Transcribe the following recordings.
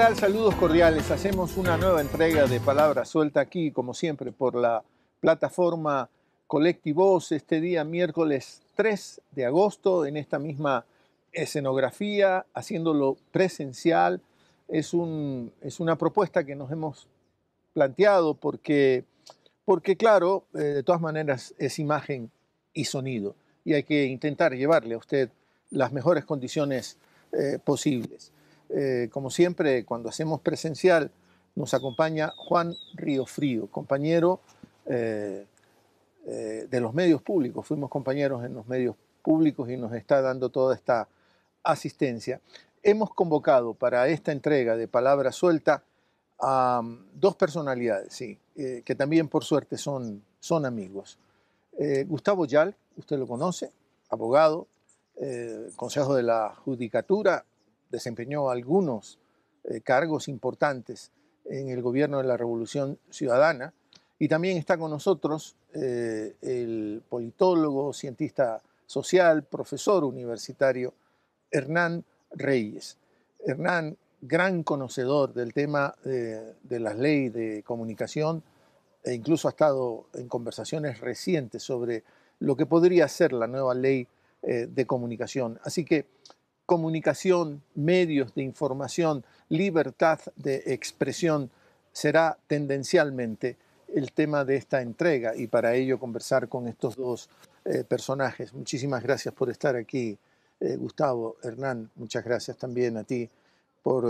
Hola, ¿qué tal? Saludos cordiales. Hacemos una nueva entrega de Palabra Suelta aquí, como siempre, por la plataforma Colectivos este día miércoles 3 de agosto en esta misma escenografía, haciéndolo presencial. Es, un, es una propuesta que nos hemos planteado porque, porque claro, eh, de todas maneras es imagen y sonido y hay que intentar llevarle a usted las mejores condiciones eh, posibles. Eh, como siempre, cuando hacemos presencial, nos acompaña Juan Río Frío, compañero eh, de los medios públicos. Fuimos compañeros en los medios públicos y nos está dando toda esta asistencia. Hemos convocado para esta entrega de Palabra Suelta a um, dos personalidades, sí, eh, que también por suerte son, son amigos. Eh, Gustavo Yal, usted lo conoce, abogado, Consejo de la Judicatura, desempeñó algunos cargos importantes en el gobierno de la Revolución Ciudadana y también está con nosotros eh, el politólogo, cientista social, profesor universitario, Hernán Reyes. Hernán, gran conocedor del tema de, las leyes de comunicación e incluso ha estado en conversaciones recientes sobre lo que podría ser la nueva ley eh, de comunicación. Así que comunicación, medios de información, libertad de expresión será tendencialmente el tema de esta entrega y para ello conversar con estos dos eh, personajes. Muchísimas gracias por estar aquí, eh, Gustavo, Hernán, muchas gracias también a ti por,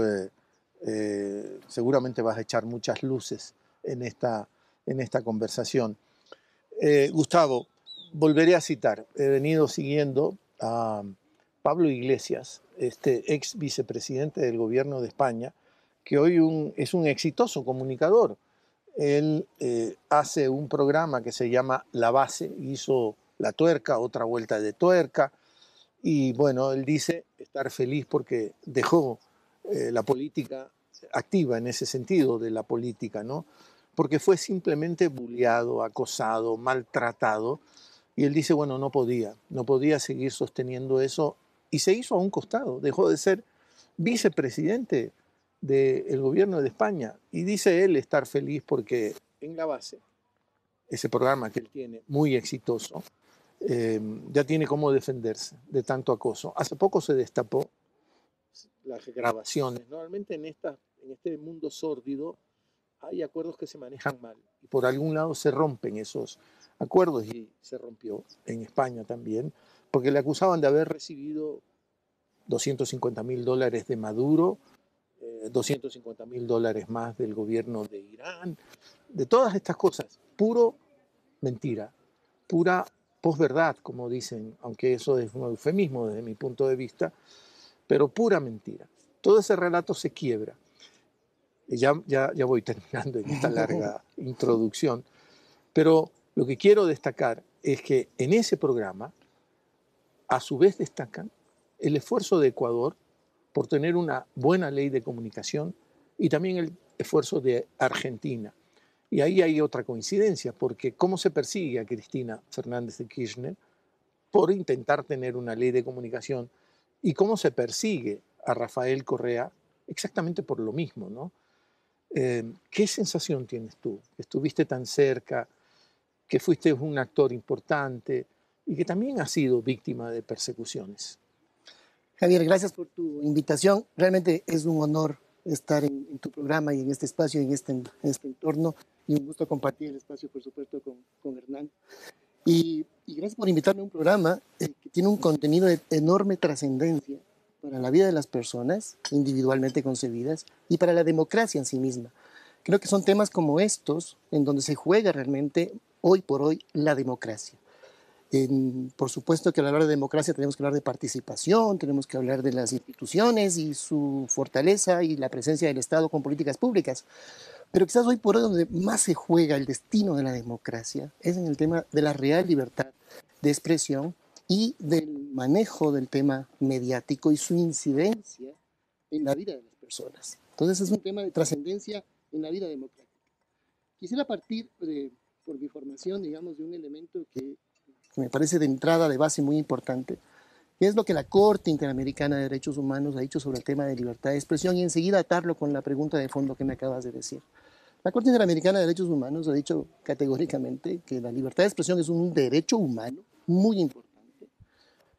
eh, seguramente vas a echar muchas luces en esta, en esta conversación. Gustavo, volveré a citar, he venido siguiendo a Pablo Iglesias, este ex vicepresidente del gobierno de España, que hoy es un exitoso comunicador él eh, hace un programa que se llama La Base, hizo La Tuerca, otra vuelta de tuerca, y bueno, él dice estar feliz porque dejó eh, la política activa en ese sentido de la política, ¿no? Porque fue simplemente bulleado, acosado, maltratado, y él dice, bueno, no podía, no podía seguir sosteniendo eso, y se hizo a un costado, dejó de ser vicepresidente del gobierno de España. Y dice él estar feliz porque en la base, ese programa que él tiene, muy exitoso, eh, ya tiene cómo defenderse de tanto acoso. Hace poco se destapó las grabaciones. Normalmente en, esta, en este mundo sórdido hay acuerdos que se manejan mal y por algún lado se rompen esos acuerdos y se rompió en España también porque le acusaban de haber recibido 250 mil dólares de Maduro 250 mil dólares más del gobierno de Irán, de todas estas cosas. Puro mentira, pura posverdad, como dicen, aunque eso es un eufemismo desde mi punto de vista, pero pura mentira. Todo ese relato se quiebra. Ya, ya, ya voy terminando en esta larga introducción, pero lo que quiero destacar es que en ese programa, a su vez destacan el esfuerzo de Ecuador por tener una buena ley de comunicación y también el esfuerzo de Argentina. Y ahí hay otra coincidencia, porque ¿cómo se persigue a Cristina Fernández de Kirchner? Por intentar tener una ley de comunicación. ¿Y cómo se persigue a Rafael Correa? Exactamente por lo mismo, ¿no? Eh, ¿Qué sensación tienes tú? estuviste tan cerca, que fuiste un actor importante y que también has sido víctima de persecuciones. Javier, gracias por tu invitación. Realmente es un honor estar en, tu programa y en este espacio, en este, en este entorno. Y un gusto compartir el espacio, por supuesto, con, con Hernán. Y, y, gracias por invitarme a un programa eh, que tiene un contenido de enorme trascendencia para la vida de las personas, individualmente concebidas, y para la democracia en sí misma. Creo que son temas como estos en donde se juega realmente hoy por hoy la democracia por supuesto que al hablar de democracia tenemos que hablar de participación, tenemos que hablar de las instituciones y su fortaleza y la presencia del Estado con políticas públicas. Pero quizás hoy por hoy donde más se juega el destino de la democracia es en el tema de la real libertad de expresión y del manejo del tema mediático y su incidencia en la vida de las personas. Entonces es un tema de trascendencia en la vida democrática. Quisiera partir de, por mi formación, digamos, de un elemento que me parece de entrada, de base muy importante, es lo que la Corte Interamericana de Derechos Humanos ha dicho sobre el tema de libertad de expresión y enseguida atarlo con la pregunta de fondo que me acabas de decir. La Corte Interamericana de Derechos Humanos ha dicho categóricamente que la libertad de expresión es un derecho humano muy importante,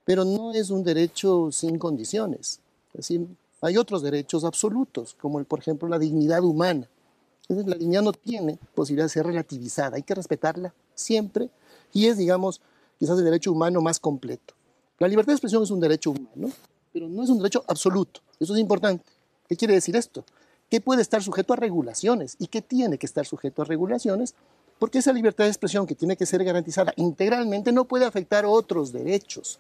pero no es un derecho sin condiciones. Es decir, hay otros derechos absolutos, como el, por ejemplo la dignidad humana. Entonces, la dignidad no tiene posibilidad de ser relativizada, hay que respetarla siempre y es, digamos, quizás el derecho humano más completo. La libertad de expresión es un derecho humano, pero no es un derecho absoluto. Eso es importante. ¿Qué quiere decir esto? que puede estar sujeto a regulaciones y que tiene que estar sujeto a regulaciones, porque esa libertad de expresión que tiene que ser garantizada integralmente no puede afectar otros derechos,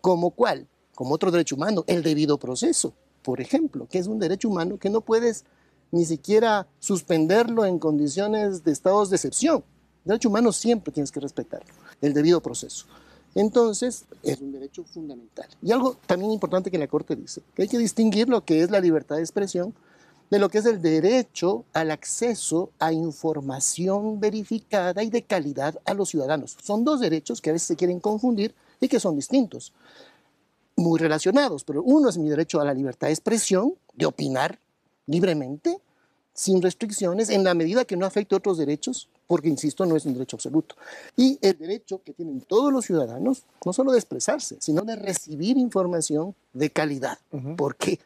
como cuál, como otro derecho humano, el debido proceso, por ejemplo, que es un derecho humano que no puedes ni siquiera suspenderlo en condiciones de estados de excepción. Derecho humano siempre tienes que respetarlo, el debido proceso. Entonces, es un derecho fundamental. Y algo también importante que la Corte dice, que hay que distinguir lo que es la libertad de expresión de lo que es el derecho al acceso a información verificada y de calidad a los ciudadanos. Son dos derechos que a veces se quieren confundir y que son distintos, muy relacionados, pero uno es mi derecho a la libertad de expresión, de opinar libremente, sin restricciones, en la medida que no afecte otros derechos, porque, insisto, no es un derecho absoluto. Y el derecho que tienen todos los ciudadanos, no solo de expresarse, sino de recibir información de calidad. ¿Por qué?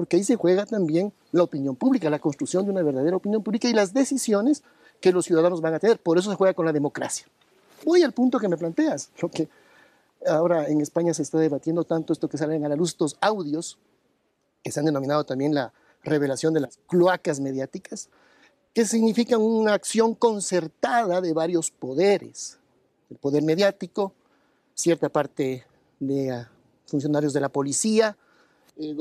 porque ahí se juega también la opinión pública, la construcción de una verdadera opinión pública y las decisiones que los ciudadanos van a tener. Por eso se juega con la democracia. Voy al punto que me planteas, lo que ahora en España se está debatiendo tanto esto que salen a la luz estos audios, que se han denominado también la revelación de las cloacas mediáticas, que significan una acción concertada de varios poderes, el poder mediático, cierta parte de ah, funcionarios de la policía, eh,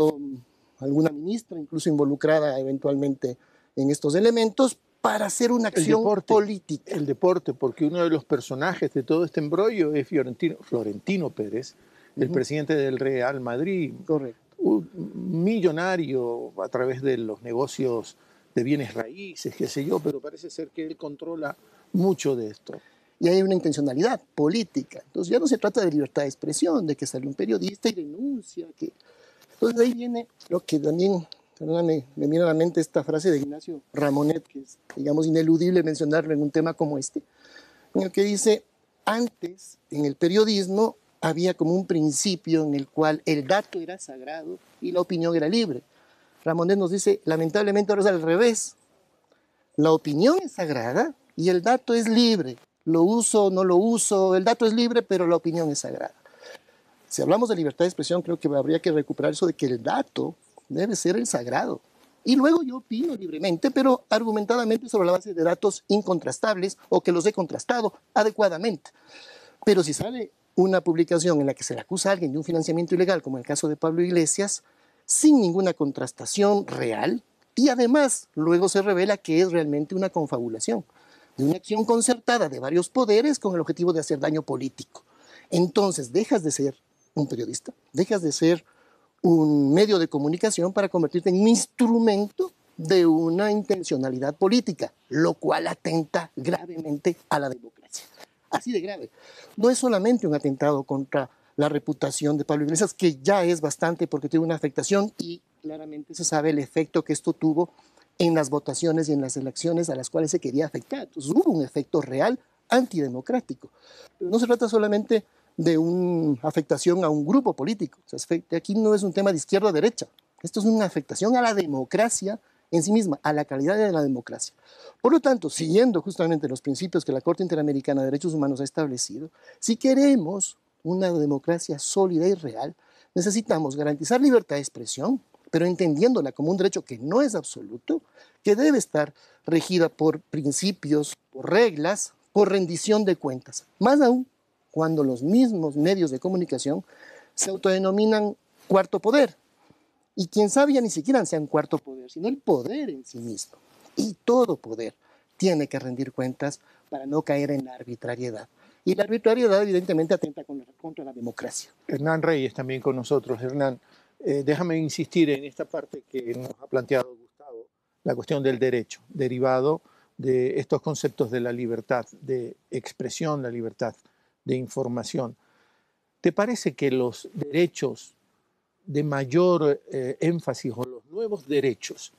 alguna ministra, incluso involucrada eventualmente en estos elementos, para hacer una acción política. El deporte, porque uno de los personajes de todo este embrollo es Florentino, Florentino Pérez, el presidente del Real Madrid. Correcto. Millonario a través de los negocios de bienes raíces, qué sé yo, pero parece ser que él controla mucho de esto. Y hay una intencionalidad política. Entonces ya no se trata de libertad de expresión, de que sale un periodista y denuncia, que entonces ahí viene lo que también, me, me viene a la mente esta frase de Ignacio Ramonet, que es, digamos, ineludible mencionarlo en un tema como este, en el que dice, antes en el periodismo había como un principio en el cual el dato era sagrado y la opinión era libre. Ramonet nos dice, lamentablemente ahora es al revés. La opinión es sagrada y el dato es libre. Lo uso no lo uso, el dato es libre, pero la opinión es sagrada. Si hablamos de libertad de expresión, creo que habría que recuperar eso de que el dato debe ser el sagrado. Y luego yo opino libremente, pero argumentadamente sobre la base de datos incontrastables o que los he contrastado adecuadamente. Pero si sale una publicación en la que se le acusa a alguien de un financiamiento ilegal, como el caso de Pablo Iglesias, sin ninguna contrastación real, y además luego se revela que es realmente una confabulación, de una acción concertada de varios poderes con el objetivo de hacer daño político. Entonces dejas de ser un periodista, dejas de ser un medio de comunicación para convertirte en un instrumento de una intencionalidad política, lo cual atenta gravemente a la democracia. Así de grave. No es solamente un atentado contra la reputación de Pablo Iglesias, que ya es bastante porque tiene una afectación y claramente se sabe el efecto que esto tuvo en las votaciones y en las elecciones a las cuales se quería afectar. Entonces hubo un efecto real antidemocrático. Pero no se trata solamente de una afectación a un grupo político. aquí no es un tema de izquierda o derecha. Esto es una afectación a la democracia en sí misma, a la calidad de la democracia. Por lo tanto, siguiendo justamente los principios que la Corte Interamericana de Derechos Humanos ha establecido, si queremos una democracia sólida y real, necesitamos garantizar libertad de expresión, pero entendiéndola como un derecho que no es absoluto, que debe estar regida por principios, por reglas, por rendición de cuentas. Más aún, cuando los mismos medios de comunicación se autodenominan cuarto poder. Y quien sabe ya ni siquiera sean cuarto poder, sino el poder en sí mismo. Y todo poder tiene que rendir cuentas para no caer en la arbitrariedad. Y la arbitrariedad evidentemente atenta contra la democracia. Hernán Reyes también con nosotros. Hernán, eh, déjame insistir en esta parte que nos ha planteado Gustavo, la cuestión del derecho, derivado de estos conceptos de la libertad de expresión, la libertad de información. ¿te parece que los derechos de mayor eh, énfasis o los nuevos derechos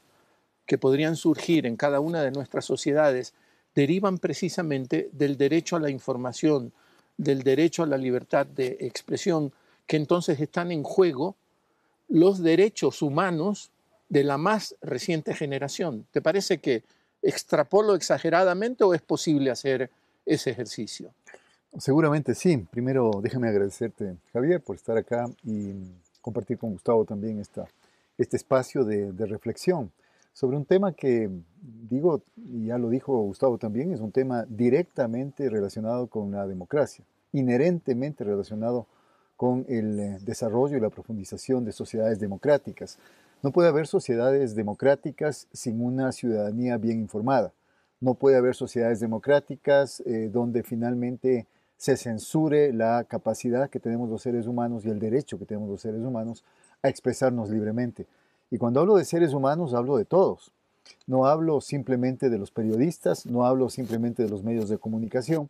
que podrían surgir en cada una de nuestras sociedades derivan precisamente del derecho a la información, del derecho a la libertad de expresión, que entonces están en juego los derechos humanos de la más reciente generación. ¿Te parece que extrapolo exageradamente o es posible hacer ese ejercicio? Seguramente sí. Primero, déjame agradecerte, Javier, por estar acá y compartir con Gustavo también esta, este espacio de, reflexión sobre un tema que, digo, y ya lo dijo Gustavo también, es un tema directamente relacionado con la democracia, inherentemente relacionado con el eh, desarrollo y la profundización de sociedades democráticas. No puede haber sociedades democráticas sin una ciudadanía bien informada. No puede haber sociedades democráticas eh, donde finalmente se censure la capacidad que tenemos los seres humanos y el derecho que tenemos los seres humanos a expresarnos libremente. Y cuando hablo de seres humanos, hablo de todos. No hablo simplemente de los periodistas, no hablo simplemente de los medios de comunicación.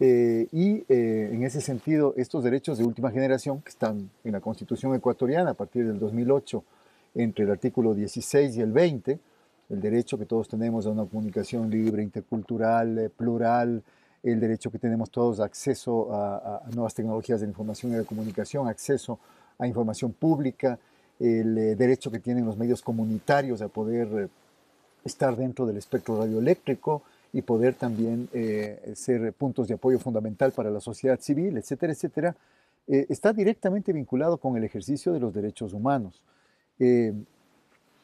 Eh, y eh, en ese sentido, estos derechos de última generación que están en la Constitución ecuatoriana a partir del 2008, entre el artículo 16 y el 20, el derecho que todos tenemos a una comunicación libre, intercultural, eh, plural, el derecho que tenemos todos acceso a, nuevas tecnologías de información y de comunicación, acceso a información pública, el eh, derecho que tienen los medios comunitarios a poder eh, estar dentro del espectro radioeléctrico y poder también eh, ser puntos de apoyo fundamental para la sociedad civil, etcétera, etcétera, está directamente vinculado con el ejercicio de los derechos humanos,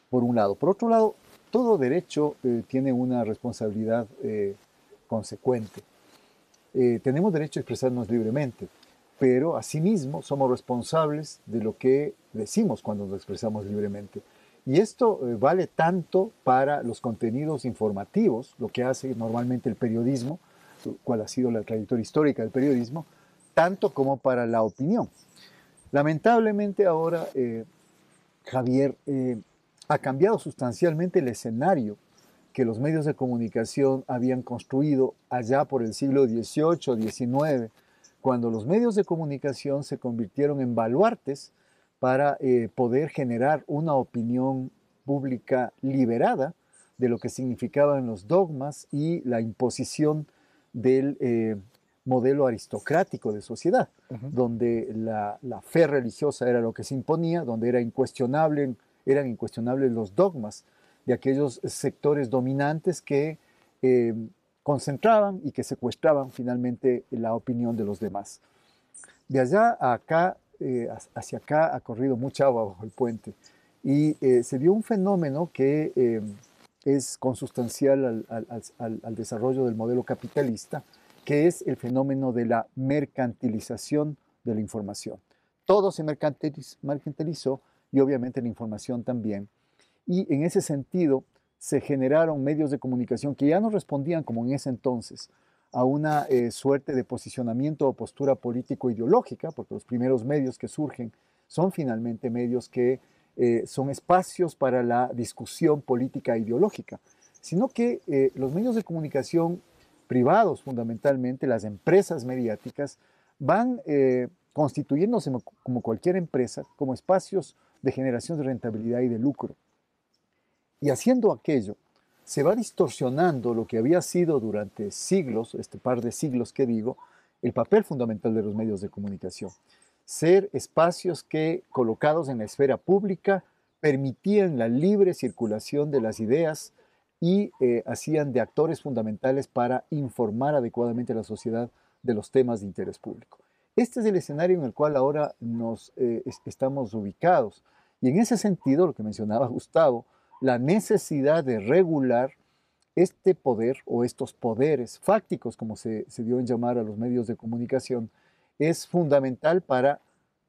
por un lado. Por otro lado, todo derecho tiene una responsabilidad consecuente. Eh, tenemos derecho a expresarnos libremente, pero asimismo somos responsables de lo que decimos cuando nos expresamos libremente. Y esto eh, vale tanto para los contenidos informativos, lo que hace normalmente el periodismo, cuál ha sido la trayectoria histórica del periodismo, tanto como para la opinión. Lamentablemente ahora, eh, Javier, ha cambiado sustancialmente el escenario que los medios de comunicación habían construido allá por el siglo XVIII, XIX, cuando los medios de comunicación se convirtieron en baluartes para eh, poder generar una opinión pública liberada de lo que significaban los dogmas y la imposición del eh, modelo aristocrático de sociedad, donde la, la, fe religiosa era lo que se imponía, donde era incuestionable, eran incuestionables los dogmas de aquellos sectores dominantes que eh, concentraban y que secuestraban finalmente la opinión de los demás. De allá acá, eh, hacia acá ha corrido mucha agua bajo el puente y eh, se dio un fenómeno que es consustancial al, desarrollo del modelo capitalista, que es el fenómeno de la mercantilización de la información. Todo se mercantilizó y obviamente la información también y en ese sentido se generaron medios de comunicación que ya no respondían como en ese entonces a una eh, suerte de posicionamiento o postura político-ideológica, porque los primeros medios que surgen son finalmente medios que eh, son espacios para la discusión política ideológica, sino que eh, los medios de comunicación privados, fundamentalmente las empresas mediáticas, van constituyéndose como cualquier empresa, como espacios de generación de rentabilidad y de lucro. Y haciendo aquello, se va distorsionando lo que había sido durante siglos, este par de siglos que digo, el papel fundamental de los medios de comunicación. Ser espacios que, colocados en la esfera pública, permitían la libre circulación de las ideas y eh, hacían de actores fundamentales para informar adecuadamente a la sociedad de los temas de interés público. Este es el escenario en el cual ahora nos eh, estamos ubicados. Y en ese sentido, lo que mencionaba Gustavo, la necesidad de regular este poder o estos poderes fácticos, como se, dio en llamar a los medios de comunicación, es fundamental para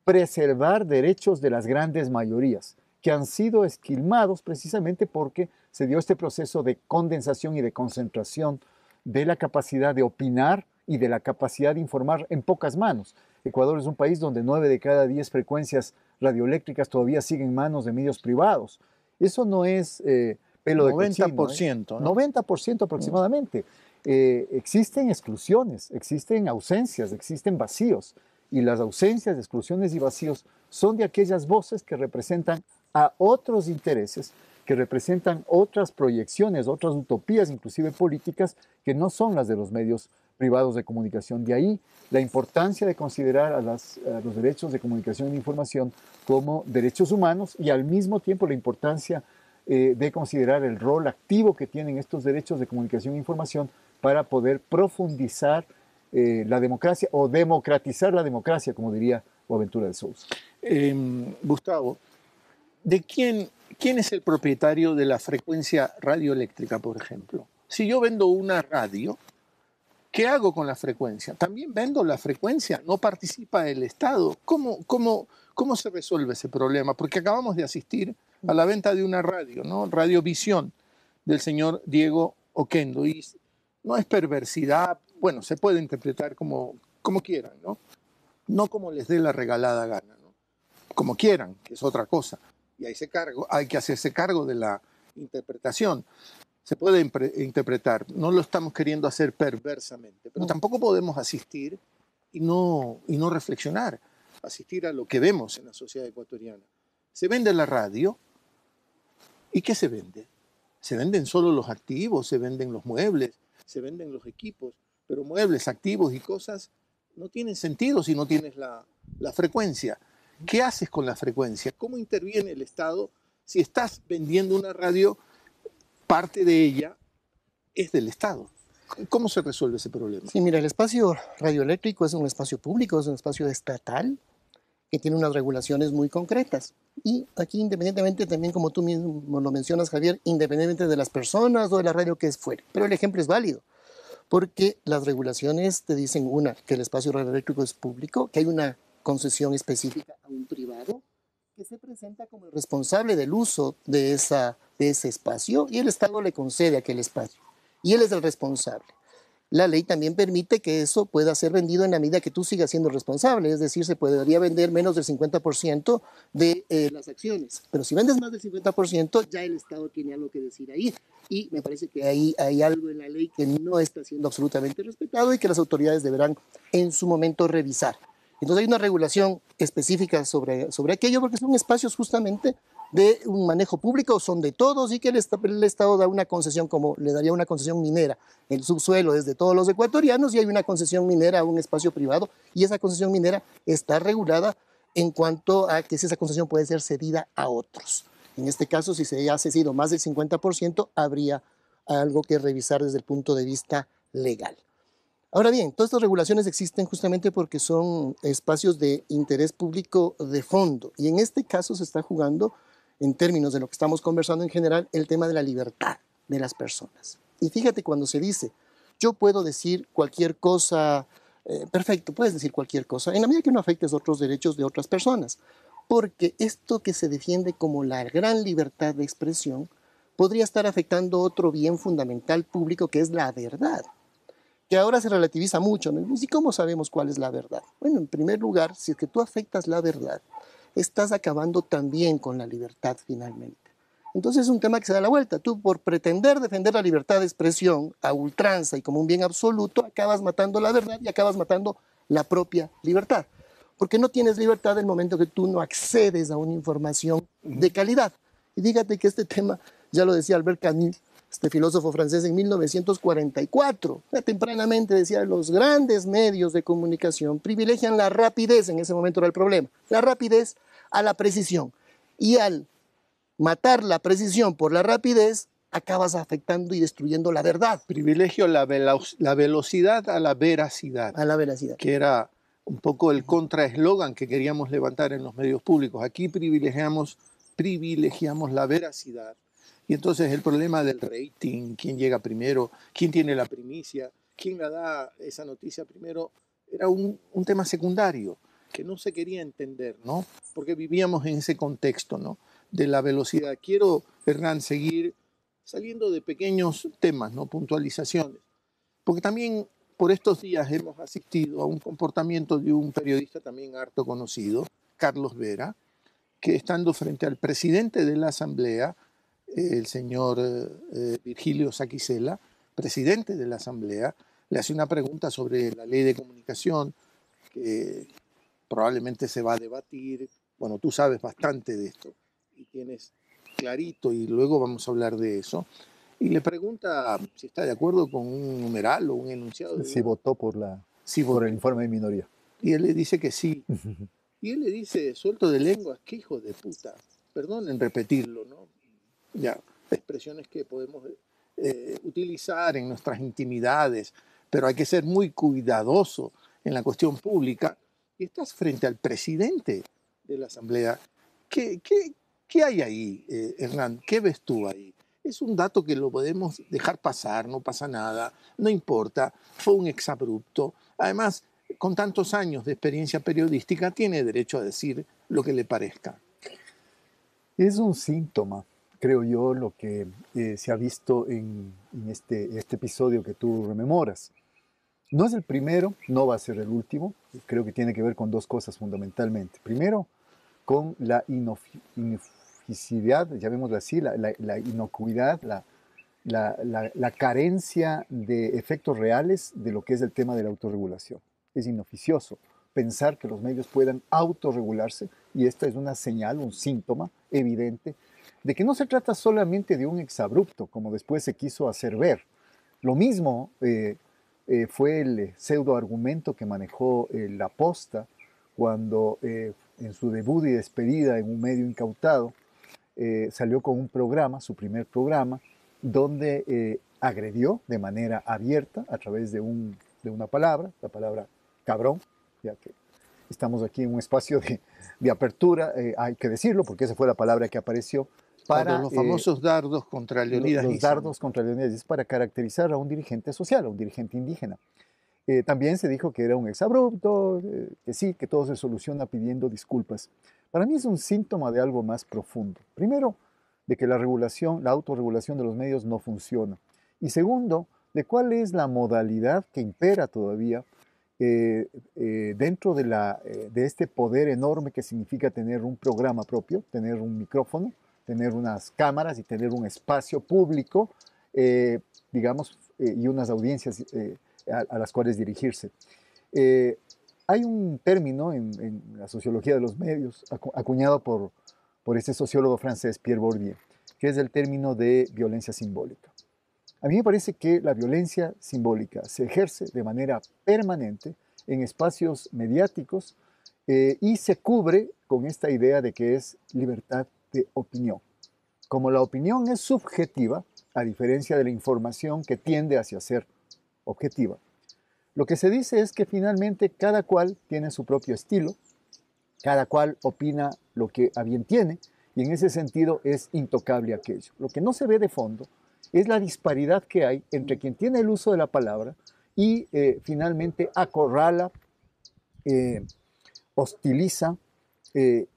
preservar derechos de las grandes mayorías, que han sido esquilmados precisamente porque se dio este proceso de condensación y de concentración de la capacidad de opinar y de la capacidad de informar en pocas manos. Ecuador es un país donde nueve de cada diez frecuencias radioeléctricas todavía siguen en manos de medios privados. Eso no es eh, pelo de 90%. ¿no? 90% aproximadamente. Eh, existen exclusiones, existen ausencias, existen vacíos. y las ausencias, exclusiones y vacíos son de aquellas voces que representan a otros intereses, que representan otras proyecciones, otras utopías, inclusive políticas, que no son las de los medios privados de comunicación. De ahí la importancia de considerar a, los derechos de comunicación e información como derechos humanos y al mismo tiempo la importancia eh, de considerar el rol activo que tienen estos derechos de comunicación e información para poder profundizar eh, la democracia o democratizar la democracia, como diría Boaventura de Sousa. Em, Gustavo, ¿de quién, quién es el propietario de la frecuencia radioeléctrica, por ejemplo? Si yo vendo una radio, ¿qué hago con la frecuencia? También vendo la frecuencia, no participa el Estado. ¿Cómo, cómo, cómo se resuelve ese problema? Porque acabamos de asistir a la venta de una radio, ¿no? Radiovisión del señor Diego Oquendo. Y no es perversidad, bueno, se puede interpretar como, como quieran, ¿no? No como les dé la regalada gana, ¿no? Como quieran, que es otra cosa. Y hay, cargo, hay que hacerse cargo de la interpretación. Se puede interpretar, no lo estamos queriendo hacer perversamente, pero tampoco podemos asistir y no, y no reflexionar, asistir a lo que vemos en la sociedad ecuatoriana. Se vende la radio, ¿y qué se vende? Se venden solo los activos, se venden los muebles, se venden los equipos, pero muebles, activos y cosas no tienen sentido si no tienes la, frecuencia. ¿Qué haces con la frecuencia? ¿Cómo interviene el Estado si estás vendiendo una radio? Parte de ella es del Estado. ¿Cómo se resuelve ese problema? Sí, mira, el espacio radioeléctrico es un espacio público, es un espacio estatal que tiene unas regulaciones muy concretas. Y aquí, independientemente también, como tú mismo lo mencionas, Javier, independientemente de las personas o de la radio que es fuera. Pero el ejemplo es válido, porque las regulaciones te dicen, una, que el espacio radioeléctrico es público, que hay una concesión específica a un privado se presenta como el responsable del uso de, esa, de ese espacio y el Estado le concede aquel espacio. Y él es el responsable la ley también permite que eso pueda ser vendido en la medida que tú sigas siendo responsable, es decir, se podría vender menos del 50% de eh, las acciones, pero si vendes más del 50%, ya el Estado tiene algo que decir ahí. Y me parece que ahí hay algo en la ley que no está siendo absolutamente respetado y que las autoridades deberán en su momento revisar. Entonces hay una regulación específica sobre, sobre aquello porque son espacios justamente de un manejo público son de todos y que el, Estado da una concesión como le daría una concesión minera. El subsuelo es de todos los ecuatorianos y hay una concesión minera a un espacio privado y esa concesión minera está regulada en cuanto a que si esa concesión puede ser cedida a otros. En este caso, si se ha cedido más del 50%, habría algo que revisar desde el punto de vista legal. Ahora bien, todas estas regulaciones existen justamente porque son espacios de interés público de fondo. Y en este caso se está jugando en términos de lo que estamos conversando en general, el tema de la libertad de las personas. Y fíjate cuando se dice, yo puedo decir cualquier cosa, eh, perfecto, puedes decir cualquier cosa, en la medida que no afectes otros derechos de otras personas, porque esto que se defiende como la gran libertad de expresión podría estar afectando otro bien fundamental público que es la verdad, que ahora se relativiza mucho. ¿Y cómo sabemos cuál es la verdad? Bueno, en primer lugar, si es que tú afectas la verdad, estás acabando también con la libertad finalmente. Entonces es un tema que se da la vuelta. Tú por pretender defender la libertad de expresión a ultranza y como un bien absoluto, acabas matando la verdad y acabas matando la propia libertad. Porque no tienes libertad en el momento que tú no accedes a una información de calidad. Y dígate que este tema, ya lo decía Albert Camus, este filósofo francés en 1944. Tempranamente decía, los grandes medios de comunicación privilegian la rapidez, en ese momento era el problema, la rapidez a la precisión. Y al matar la precisión por la rapidez, acabas afectando y destruyendo la verdad. Privilegio la, la velocidad a la veracidad. A la veracidad. Que era un poco el contraeslogan que queríamos levantar en los medios públicos. Aquí privilegiamos, privilegiamos la veracidad y entonces el problema del rating, quién llega primero, quién tiene la primicia, quién la da esa noticia primero, era un, tema secundario que no se quería entender, ¿no? Porque vivíamos en ese contexto, ¿no? De la velocidad. Quiero, Hernán, seguir saliendo de pequeños temas, ¿no? Puntualizaciones. Porque también por estos días hemos asistido a un comportamiento de un periodista también harto conocido, Carlos Vera, que estando frente al presidente de la Asamblea, el señor eh, Virgilio Saquicela, presidente de la Asamblea, le hace una pregunta sobre la ley de comunicación, que probablemente se va a debatir. Bueno, tú sabes bastante de esto y tienes clarito y luego vamos a hablar de eso. Y le pregunta si está de acuerdo con un numeral o un enunciado. Si votó por, la, Sí, por votó. el informe de minoría. Y él le dice que sí. Y él le dice, suelto de lenguas, qué hijo de puta. Perdonen repetirlo, ¿no? Ya, expresiones que podemos eh, utilizar en nuestras intimidades, pero hay que ser muy cuidadoso en la cuestión pública. Y estás frente al presidente de la Asamblea. ¿Qué, qué, qué hay ahí, eh, Hernán? ¿Qué ves tú ahí? Es un dato que lo podemos dejar pasar, no pasa nada, no importa, fue un exabrupto. Además, con tantos años de experiencia periodística, tiene derecho a decir lo que le parezca. Es un síntoma, creo yo, lo que eh, se ha visto en, en este, este episodio que tú rememoras. No es el primero, no va a ser el último. Creo que tiene que ver con dos cosas fundamentalmente. Primero, con la inofi- inoficiidad, llamémosla así, la, la- la inocuidad, la- la carencia de efectos reales de lo que es el tema de la autorregulación. Es inoficioso pensar que los medios puedan autorregularse y esta es una señal, un síntoma evidente de que no se trata solamente de un exabrupto, como después se quiso hacer ver. Lo mismo eh, eh, fue el pseudo argumento que manejó eh, la posta cuando eh, en su debut y despedida en un medio incautado eh, salió con un programa, su primer programa, donde eh, agredió de manera abierta a través de una palabra, la palabra cabrón, ya que estamos aquí en un espacio de, de apertura, eh, hay que decirlo, porque esa fue la palabra que apareció. Para, los eh, famosos dardos contra Leonidas los Giza, dardos contra Leonidas es para caracterizar a un dirigente social, a un dirigente indígena. Eh, también se dijo que era un exabrupto, eh, que sí, que todo se soluciona pidiendo disculpas. Para mí es un síntoma de algo más profundo. Primero, de que la regulación, la autorregulación de los medios no funciona. Y segundo, de cuál es la modalidad que impera todavía eh, eh, dentro de, la, eh, de este poder enorme que significa tener un programa propio, tener un micrófono, tener unas cámaras y tener un espacio público, eh, digamos, eh, y unas audiencias eh, a, a las cuales dirigirse. Hay un término en, en la sociología de los medios acu- acuñado por, por este sociólogo francés Pierre Bourdieu, que es el término de violencia simbólica. A mí me parece que la violencia simbólica se ejerce de manera permanente en espacios mediáticos eh, y se cubre con esta idea de que es libertad de opinión. Como la opinión es subjetiva, a diferencia de la información que tiende hacia ser objetiva, lo que se dice es que finalmente cada cual tiene su propio estilo, cada cual opina lo que a bien tiene, y en ese sentido es intocable aquello. Lo que no se ve de fondo es la disparidad que hay entre quien tiene el uso de la palabra y eh, finalmente acorrala, eh, hostiliza, eh,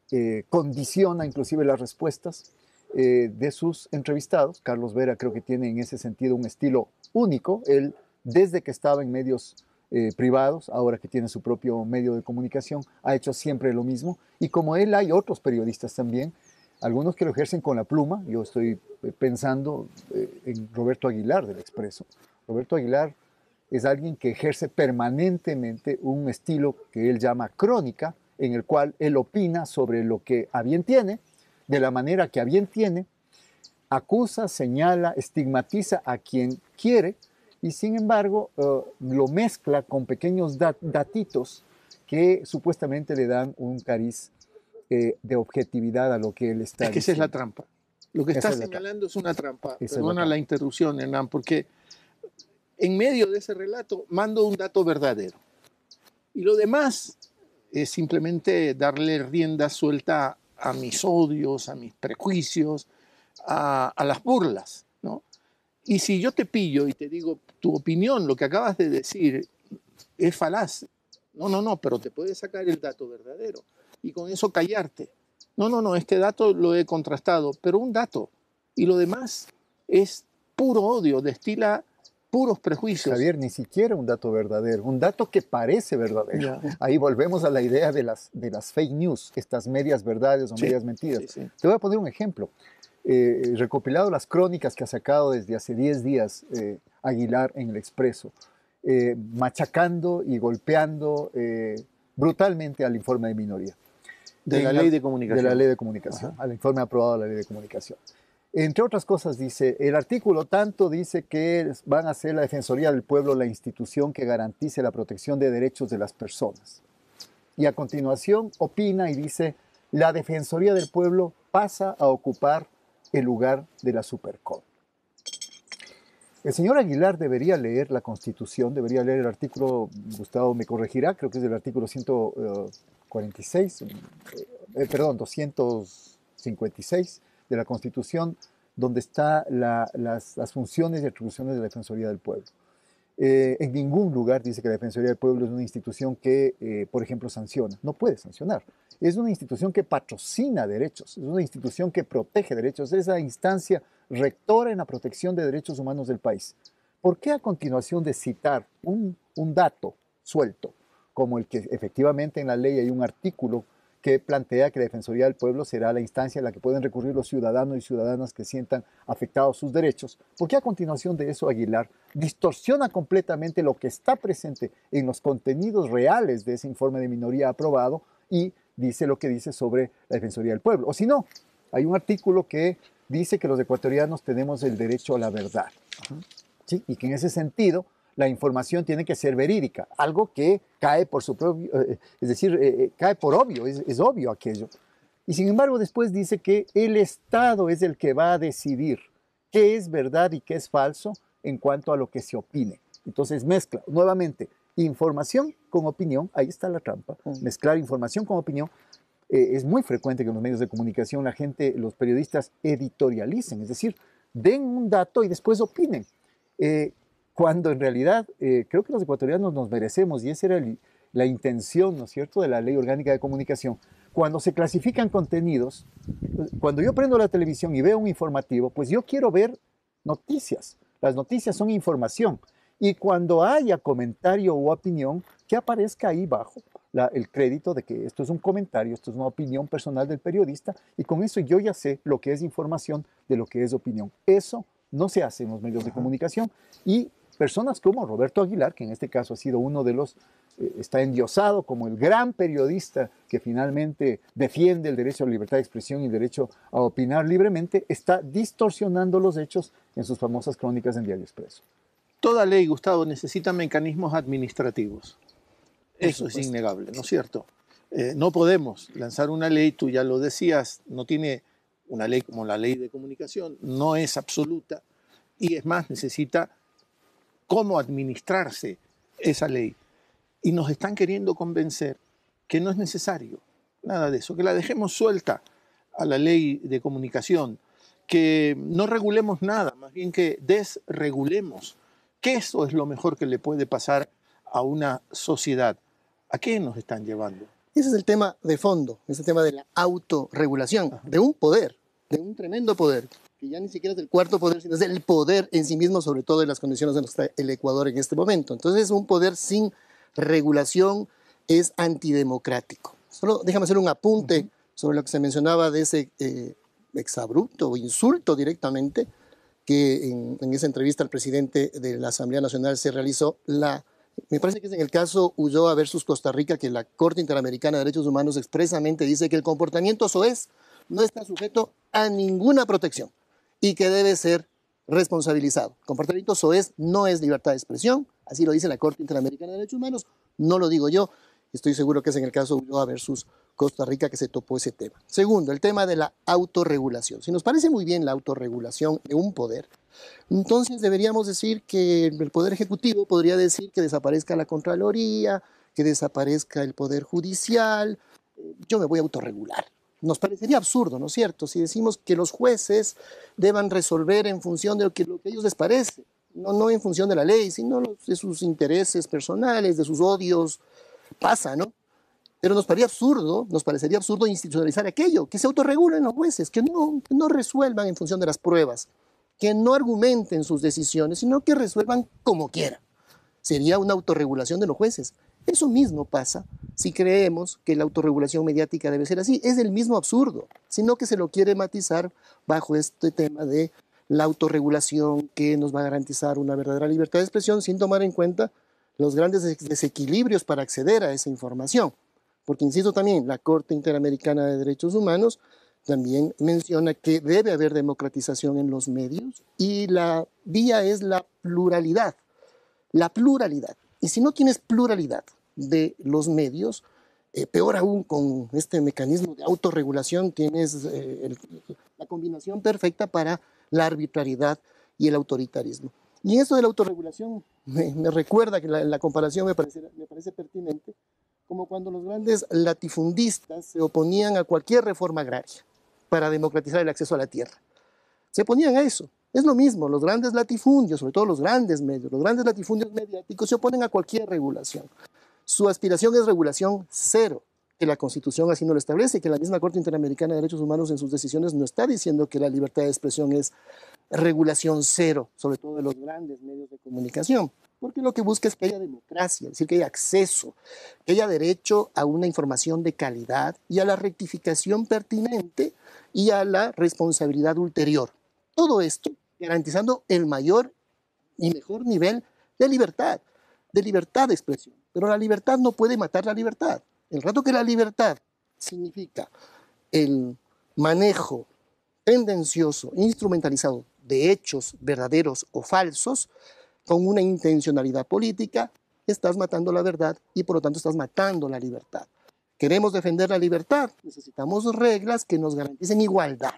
condiciona inclusive las respuestas de sus entrevistados. Carlos Vera creo que tiene en ese sentido un estilo único. Él, desde que estaba en medios privados, ahora que tiene su propio medio de comunicación, ha hecho siempre lo mismo. Y como él hay otros periodistas también, algunos que lo ejercen con la pluma. Yo estoy eh, pensando eh, en Roberto Aguilar del Expreso. Roberto Aguilar es alguien que ejerce permanentemente un estilo que él llama crónica, en el cual él opina sobre lo que a bien tiene, de la manera que a bien tiene, acusa, señala, estigmatiza a quien quiere y sin embargo eh, lo mezcla con pequeños dat- datitos que supuestamente le dan un cariz eh, de objetividad a lo que él está Es que esa es la diciendo. trampa. Lo que Esa estás es la señalando es una trampa. Esa es la Perdona la, trampa. interrupción, Hernán, porque en medio de ese relato mando un dato verdadero. Y lo demás es simplemente darle rienda suelta a mis odios, a mis prejuicios, a, a las burlas. ¿no? Y si yo te pillo y te digo, tu opinión, lo que acabas de decir, es falaz. No, no, no, pero te puedes sacar el dato verdadero y con eso callarte. No, no, no, este dato lo he contrastado, pero un dato. Y lo demás es puro odio, destila puros prejuicios. Javier, ni siquiera un dato verdadero, un dato que parece verdadero. Ya. Ahí volvemos a la idea de las, de las fake news, estas medias verdades o Sí, medias mentiras. Sí, sí. Te voy a poner un ejemplo. Eh, recopilado las crónicas que ha sacado desde hace 10 días eh, Aguilar en el Expreso, eh, machacando y golpeando eh, brutalmente al informe de minoría de la ley de comunicación. De la ley de comunicación, al informe aprobado de la ley de comunicación. Entre otras cosas, dice, el artículo tanto dice que van a ser la Defensoría del Pueblo la institución que garantice la protección de derechos de las personas. Y a continuación opina y dice, la Defensoría del Pueblo pasa a ocupar el lugar de la Supercom. El señor Aguilar debería leer la Constitución, debería leer el artículo, Gustavo me corregirá, creo que es del artículo 100, uh, eh, 246, eh, eh, perdón, 256 de la Constitución, donde están las, funciones y atribuciones de la Defensoría del Pueblo. Eh, en ningún lugar dice que la Defensoría del Pueblo es una institución que, eh, por ejemplo, sanciona. No puede sancionar. Es una institución que patrocina derechos, es una institución que protege derechos, es la instancia rectora en la protección de derechos humanos del país. ¿Por qué a continuación de citar un dato suelto como el que efectivamente en la ley hay un artículo que plantea que la Defensoría del Pueblo será la instancia en la que pueden recurrir los ciudadanos y ciudadanas que sientan afectados sus derechos. ¿Por qué a continuación de eso Aguilar distorsiona completamente lo que está presente en los contenidos reales de ese informe de minoría aprobado y dice lo que dice sobre la Defensoría del Pueblo? O si no, hay un artículo que dice que los ecuatorianos tenemos el derecho a la verdad. Y que en ese sentido la información tiene que ser verídica, algo que cae por su propio, eh, es decir, eh, eh, cae por obvio, es, es obvio aquello. Y sin embargo después dice que el Estado es el que va a decidir qué es verdad y qué es falso en cuanto a lo que se opine. Entonces mezcla nuevamente información con opinión, ahí está la trampa, mezclar información con opinión, eh, es muy frecuente que en los medios de comunicación la gente, los periodistas editorialicen, es decir, den un dato y después opinen. Eh, cuando en realidad eh, creo que los ecuatorianos nos merecemos, y esa era la intención, ¿no es cierto?, de la ley orgánica de comunicación. Cuando se clasifican contenidos, cuando yo prendo la televisión y veo un informativo, pues yo quiero ver noticias. Las noticias son información. Y cuando haya comentario o opinión, que aparezca ahí bajo el crédito de que esto es un comentario, esto es una opinión personal del periodista y con eso yo ya sé lo que es información de lo que es opinión. Eso no se hace en los medios de comunicación y personas como Roberto Aguilar, que en este caso ha sido uno de los, eh, está endiosado como el gran periodista que finalmente defiende el derecho a la libertad de expresión y el derecho a opinar libremente, está distorsionando los hechos en sus famosas crónicas en Diario Expreso. Toda ley, Gustavo, necesita mecanismos administrativos. Eso es innegable, ¿no es cierto? Eh, no podemos lanzar una ley, tú ya lo decías, no tiene una ley como la ley de comunicación, no es absoluta y es más, necesita cómo administrarse esa ley. Y nos están queriendo convencer que no es necesario nada de eso, que la dejemos suelta a la ley de comunicación, que no regulemos nada, más bien que desregulemos, que eso es lo mejor que le puede pasar a una sociedad. ¿A qué nos están llevando? Ese es el tema de fondo, ese tema de la autorregulación, de un poder, de un tremendo poder, que ya ni siquiera es el cuarto poder, sino es el poder en sí mismo, sobre todo en las condiciones en las que está el Ecuador en este momento. Entonces, un poder sin regulación es antidemocrático. Solo déjame hacer un apunte sobre lo que se mencionaba de ese eh, exabrupto o insulto directamente que en, en, esa entrevista al presidente de la Asamblea Nacional se realizó la me parece que es en el caso Ulloa versus Costa Rica que la Corte Interamericana de Derechos Humanos expresamente dice que el comportamiento soez no está sujeto a ninguna protección y que debe ser responsabilizado. El comportamiento soez no es libertad de expresión, así lo dice la Corte Interamericana de Derechos Humanos, no lo digo yo, estoy seguro que es en el caso Ulloa versus Costa Rica que se topó ese tema. Segundo, el tema de la autorregulación. Si nos parece muy bien la autorregulación de un poder, entonces deberíamos decir que el Poder Ejecutivo podría decir que desaparezca la Contraloría, que desaparezca el Poder Judicial. Yo me voy a autorregular. Nos parecería absurdo, ¿no es cierto? Si decimos que los jueces deban resolver en función de lo que, a ellos les parece, no, en función de la ley, sino de sus intereses personales, de sus odios, pasa, ¿no? Pero nos parecería absurdo, nos parecería absurdo institucionalizar aquello, que se autorregulen los jueces, que no, que no resuelvan en función de las pruebas, que no argumenten sus decisiones, sino que resuelvan como quieran. Sería una autorregulación de los jueces. Eso mismo pasa si creemos que la autorregulación mediática debe ser así. Es el mismo absurdo, sino que se lo quiere matizar bajo este tema de la autorregulación que nos va a garantizar una verdadera libertad de expresión sin tomar en cuenta los grandes desequilibrios para acceder a esa información. porque insisto también, la Corte Interamericana de Derechos Humanos también menciona que debe haber democratización en los medios y la vía es la pluralidad, la pluralidad. Y si no tienes pluralidad de los medios, eh, peor aún con este mecanismo de autorregulación, tienes eh, la combinación perfecta para la arbitrariedad y el autoritarismo. Y eso de la autorregulación me, recuerda que la, comparación me parece, me parece pertinente, como cuando los grandes latifundistas se oponían a cualquier reforma agraria para democratizar el acceso a la tierra. Se oponían a eso. Es lo mismo, los grandes latifundios, sobre todo los grandes medios, los grandes latifundios mediáticos se oponen a cualquier regulación. Su aspiración es regulación cero, que la Constitución así no lo establece, que la misma Corte Interamericana de Derechos Humanos en sus decisiones no está diciendo que la libertad de expresión es regulación cero, sobre todo de los grandes medios de comunicación, porque lo que busca es que haya democracia, es decir, que haya acceso, que haya derecho a una información de calidad y a la rectificación pertinente y a la responsabilidad ulterior. Todo esto garantizando el mayor y mejor nivel de libertad, de libertad de expresión. Pero la libertad no puede matar la libertad. El rato que la libertad significa el manejo tendencioso, instrumentalizado de hechos verdaderos o falsos con una intencionalidad política, estás matando la verdad y por lo tanto estás matando la libertad. Queremos defender la libertad, necesitamos reglas que nos garanticen igualdad.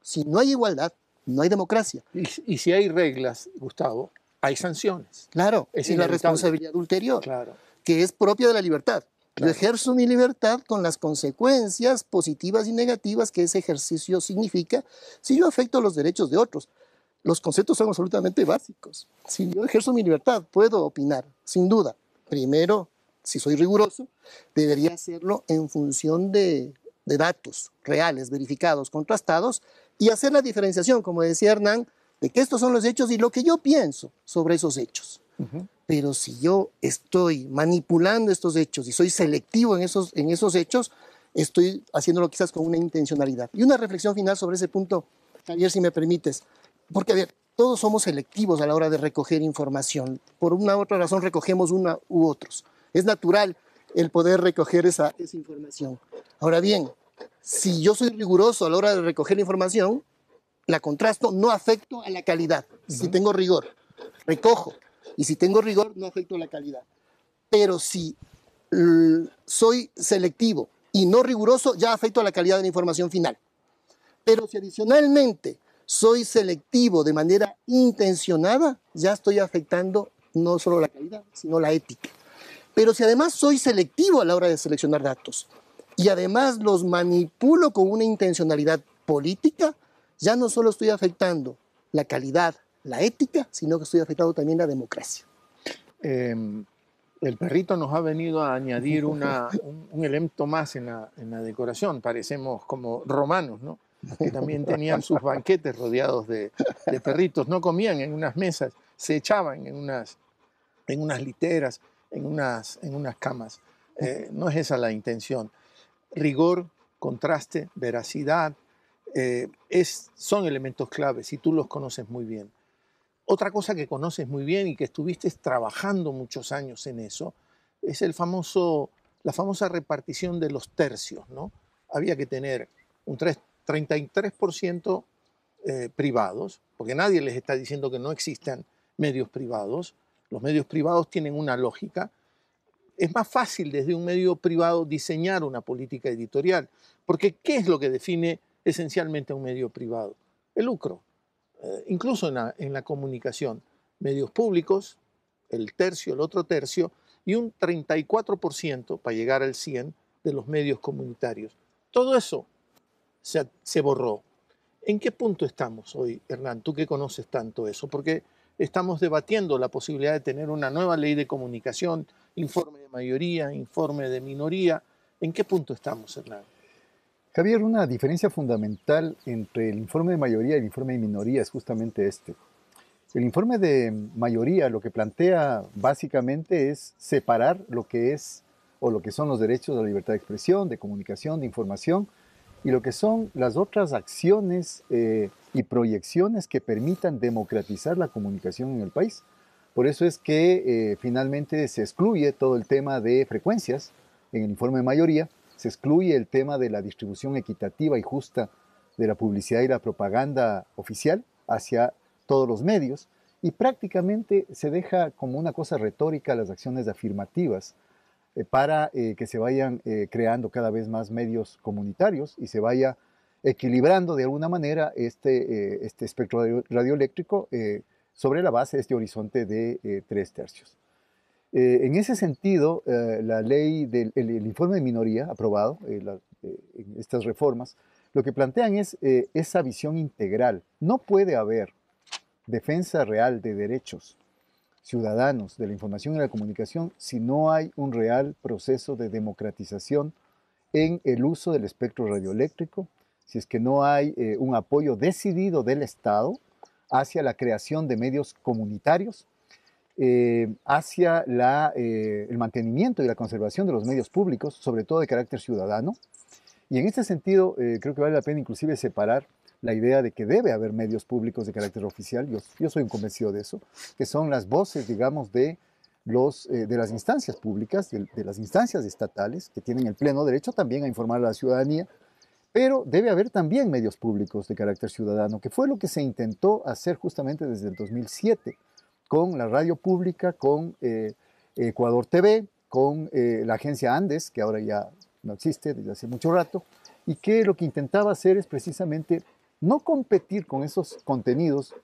Si no hay igualdad, no hay democracia. Y, si hay reglas, Gustavo, hay sanciones. Claro, es la responsabilidad ulterior, claro. que es propia de la libertad. Yo ejerzo mi libertad con las consecuencias positivas y negativas que ese ejercicio significa si yo afecto los derechos de otros. Los conceptos son absolutamente básicos. Si yo ejerzo mi libertad, puedo opinar, sin duda. Primero, si soy riguroso, debería hacerlo en función de, datos reales, verificados, contrastados, y hacer la diferenciación, como decía Hernán, de que estos son los hechos y lo que yo pienso sobre esos hechos. Pero si yo estoy manipulando estos hechos y soy selectivo en esos, en esos hechos, estoy haciéndolo quizás con una intencionalidad. Y una reflexión final sobre ese punto, Javier, si me permites. Porque, a ver, todos somos selectivos a la hora de recoger información. Por una u otra razón recogemos una u otros. Es natural el poder recoger esa, esa información. Ahora bien, si yo soy riguroso a la hora de recoger la información, la contrasto, no afecto a la calidad. Si tengo rigor, recojo, y si tengo rigor, no afecto la calidad. Pero si soy selectivo y no riguroso, ya afecto a la calidad de la información final. Pero si adicionalmente soy selectivo de manera intencionada, ya estoy afectando no solo la calidad, sino la ética. Pero si además soy selectivo a la hora de seleccionar datos y además los manipulo con una intencionalidad política, ya no solo estoy afectando la calidad, la ética, sino que estoy afectando también la democracia. Em, el perrito nos ha venido a añadir un, elemento más en la, decoración. Parecemos como romanos, ¿no? Que también tenían sus banquetes rodeados de, perritos. No comían en unas mesas, se echaban en unas, en unas literas, en unas, en unas camas. Eh, no es esa la intención. Rigor, contraste, veracidad, eh, es, son elementos claves y tú los conoces muy bien. Otra cosa que conoces muy bien y que estuviste trabajando muchos años en eso es el famoso, la famosa repartición de los tercios. ¿no? Había que tener un 33% eh, privados, porque nadie les está diciendo que no existan medios privados. Los medios privados tienen una lógica. Es más fácil desde un medio privado diseñar una política editorial, porque ¿qué es lo que define esencialmente un medio privado? El lucro. Eh, incluso en la, comunicación, medios públicos, el tercio, el otro tercio, y un 34% para llegar al 100 de los medios comunitarios. Todo eso se, se, borró. ¿En qué punto estamos hoy, Hernán? Tú que conoces tanto eso, porque estamos debatiendo la posibilidad de tener una nueva ley de comunicación, informe de mayoría, informe de minoría. ¿En qué punto estamos, Hernán? Javier, una diferencia fundamental entre el informe de mayoría y el informe de minoría es justamente este. El informe de mayoría lo que plantea básicamente es separar lo que es o lo que son los derechos de la libertad de expresión, de comunicación, de información, y lo que son las otras acciones eh, y proyecciones que permitan democratizar la comunicación en el país. Por eso es que eh, finalmente se excluye todo el tema de frecuencias, en el informe de mayoría, se excluye el tema de la distribución equitativa y justa de la publicidad y la propaganda oficial hacia todos los medios y prácticamente se deja como una cosa retórica las acciones afirmativas eh, para eh, que se vayan creando cada vez más medios comunitarios y se vaya equilibrando de alguna manera este, este espectro radioeléctrico sobre la base de este horizonte de tres tercios. en ese sentido, la ley del el, informe de minoría aprobado, en estas reformas, lo que plantean es esa visión integral. No puede haber defensa real de derechos ciudadanos de la información y la comunicación si no hay un real proceso de democratización en el uso del espectro radioeléctrico, si es que no hay eh, un apoyo decidido del Estado hacia la creación de medios comunitarios, eh, hacia eh, el mantenimiento y la conservación de los medios públicos, sobre todo de carácter ciudadano. Y en este sentido, creo que vale la pena inclusive separar la idea de que debe haber medios públicos de carácter oficial, yo, soy un convencido de eso, que son las voces, digamos, eh, de las instancias públicas, de, las instancias estatales, que tienen el pleno derecho también a informar a la ciudadanía, pero debe haber también medios públicos de carácter ciudadano, que fue lo que se intentó hacer justamente desde el 2007 con la radio pública, con eh, Ecuador TV, con eh, la agencia Andes, que ahora ya no existe desde hace mucho rato, y que lo que intentaba hacer es precisamente no competir con esos contenidos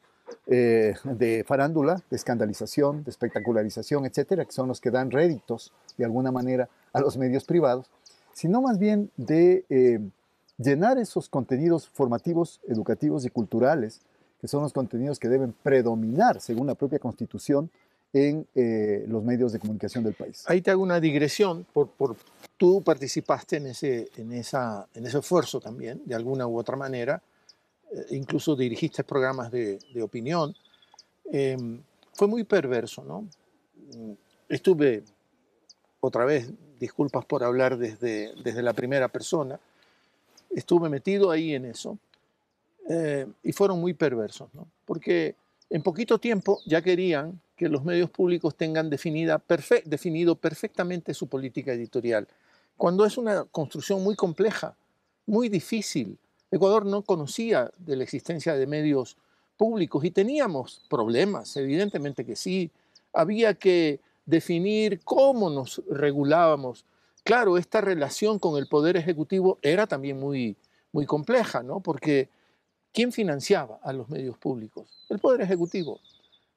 eh, de farándula, de escandalización, de espectacularización, etcétera, que son los que dan réditos de alguna manera a los medios privados, sino más bien de eh, llenar esos contenidos formativos, educativos y culturales, que son los contenidos que deben predominar, según la propia Constitución, en eh, los medios de comunicación del país. Ahí te hago una digresión, por, por, tú participaste en ese, en, esa, en ese esfuerzo también, de alguna u otra manera, eh, incluso dirigiste programas de, opinión, em, fue muy perverso, ¿no? Estuve, otra vez, disculpas por hablar desde, desde la primera persona, estuve metido ahí en eso eh, y fueron muy perversos. Porque en poquito tiempo ya querían que los medios públicos tengan definida definido perfectamente su política editorial, cuando es una construcción muy compleja, muy difícil, Ecuador no conocía de la existencia de medios públicos y teníamos problemas, evidentemente que sí. Había que definir cómo nos regulábamos. Claro, esta relación con el Poder Ejecutivo era también muy, muy compleja, ¿no? Porque ¿quién financiaba a los medios públicos? El Poder Ejecutivo.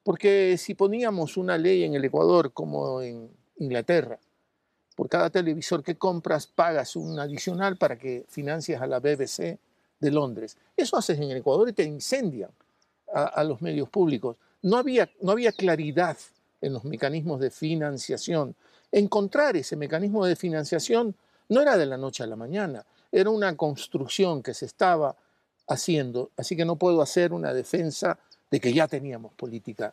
Porque si poníamos una ley en el Ecuador como en Inglaterra, por cada televisor que compras pagas un adicional para que financies a la BBC, de Londres. Eso haces en el Ecuador y te incendian a, los medios públicos. No había, no había claridad en los mecanismos de financiación. Encontrar ese mecanismo de financiación no era de la noche a la mañana, era una construcción que se estaba haciendo, así que no puedo hacer una defensa de que ya teníamos política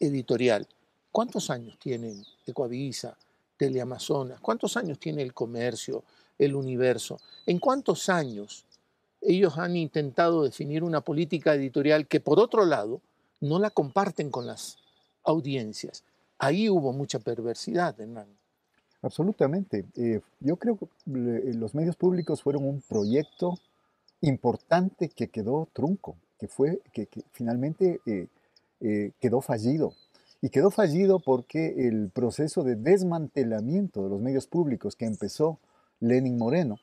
editorial. ¿Cuántos años tienen Ecoavisa, Teleamazonas? ¿Cuántos años tiene el comercio, el universo? ¿En cuántos años ellos han intentado definir una política editorial que por otro lado no la comparten con las audiencias. Ahí hubo mucha perversidad, Hernán. Absolutamente. Eh, yo creo que los medios públicos fueron un proyecto importante que quedó trunco, que, fue, que, finalmente eh, eh, quedó fallido. Y quedó fallido porque el proceso de desmantelamiento de los medios públicos que empezó Lenin Moreno,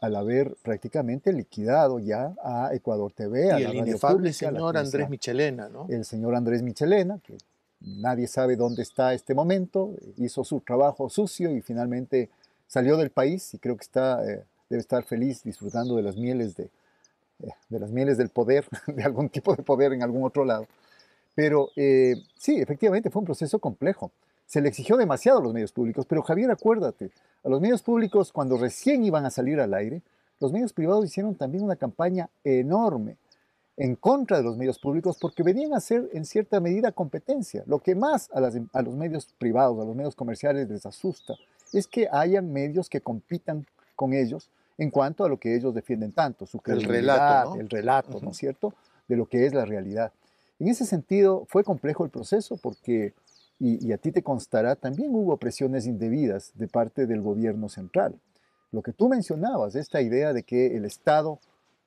al haber prácticamente liquidado ya a Ecuador TV, a y el inefable señor Andrés Michelena, ¿no? El señor Andrés Michelena, que nadie sabe dónde está este momento, hizo su trabajo sucio y finalmente salió del país y creo que está, eh, debe estar feliz disfrutando de las mieles de, eh, de las mieles del poder, de algún tipo de poder en algún otro lado. Pero eh, sí, efectivamente fue un proceso complejo se le exigió demasiado a los medios públicos, pero Javier, acuérdate, a los medios públicos cuando recién iban a salir al aire, los medios privados hicieron también una campaña enorme en contra de los medios públicos porque venían a ser en cierta medida competencia. Lo que más a, los medios privados, a los medios comerciales les asusta es que hayan medios que compitan con ellos en cuanto a lo que ellos defienden tanto, su credibilidad, el relato, ¿no? el relato, ¿no es cierto?, de lo que es la realidad. En ese sentido, fue complejo el proceso porque y, a ti te constará, también hubo presiones indebidas de parte del gobierno central. Lo que tú mencionabas, esta idea de que el Estado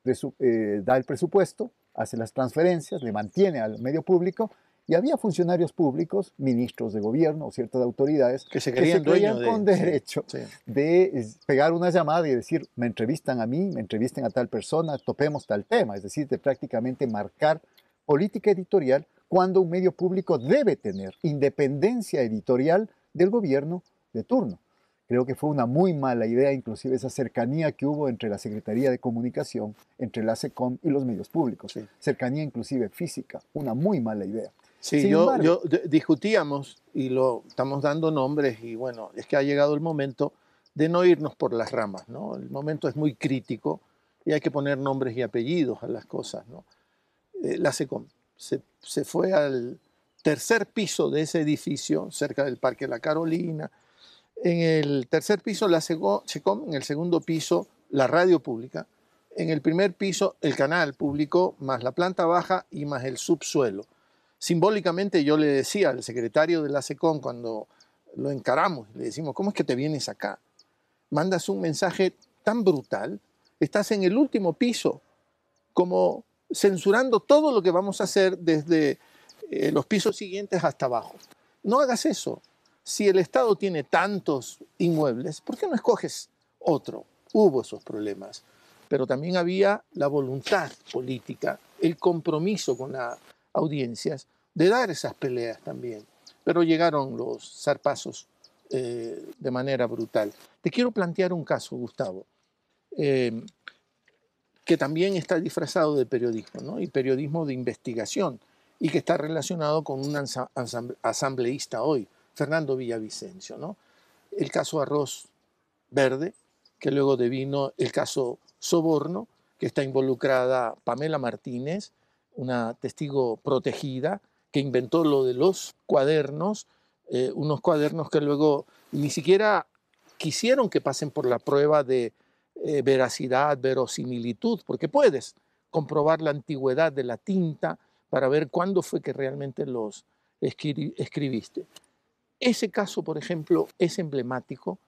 eh, da el presupuesto, hace las transferencias, le mantiene al medio público, y había funcionarios públicos, ministros de gobierno o ciertas autoridades que se creían, con derecho de pegar una llamada y decir, me entrevistan a mí, me entrevisten a tal persona, topemos tal tema, es decir, de prácticamente marcar política editorial cuando un medio público debe tener independencia editorial del gobierno de turno. Creo que fue una muy mala idea, inclusive esa cercanía que hubo entre la Secretaría de Comunicación, entre la SECOM y los medios públicos. Cercanía inclusive física, una muy mala idea. Sí, yo, yo discutíamos y lo estamos dando nombres y bueno, es que ha llegado el momento de no irnos por las ramas, ¿no? El momento es muy crítico y hay que poner nombres y apellidos a las cosas, ¿no? Eh, la SECOM se, fue al tercer piso de ese edificio, cerca del Parque La Carolina. En el tercer piso la SECOM, en el segundo piso la radio pública, en el primer piso el canal público, más la planta baja y más el subsuelo. Simbólicamente yo le decía al secretario de la SECOM cuando lo encaramos, le decimos, ¿cómo es que te vienes acá? Mandas un mensaje tan brutal, estás en el último piso, como censurando todo lo que vamos a hacer desde eh, los pisos siguientes hasta abajo. No hagas eso. Si el Estado tiene tantos inmuebles, ¿por qué no escoges otro? Hubo esos problemas, pero también había la voluntad política, el compromiso con las audiencias de dar esas peleas también. Pero llegaron los zarpazos eh, de manera brutal. Te quiero plantear un caso, Gustavo. Eh, que también está disfrazado de periodismo, ¿no? y periodismo de investigación, y que está relacionado con un asambleísta hoy, Fernando Villavicencio. ¿no? El caso Arroz Verde, que luego devino el caso Soborno, que está involucrada Pamela Martínez, una testigo protegida, que inventó lo de los cuadernos, eh, unos cuadernos que luego ni siquiera quisieron que pasen por la prueba de eh, veracidad, verosimilitud, porque puedes comprobar la antigüedad de la tinta para ver cuándo fue que realmente los escribiste. Ese caso, por ejemplo, es emblemático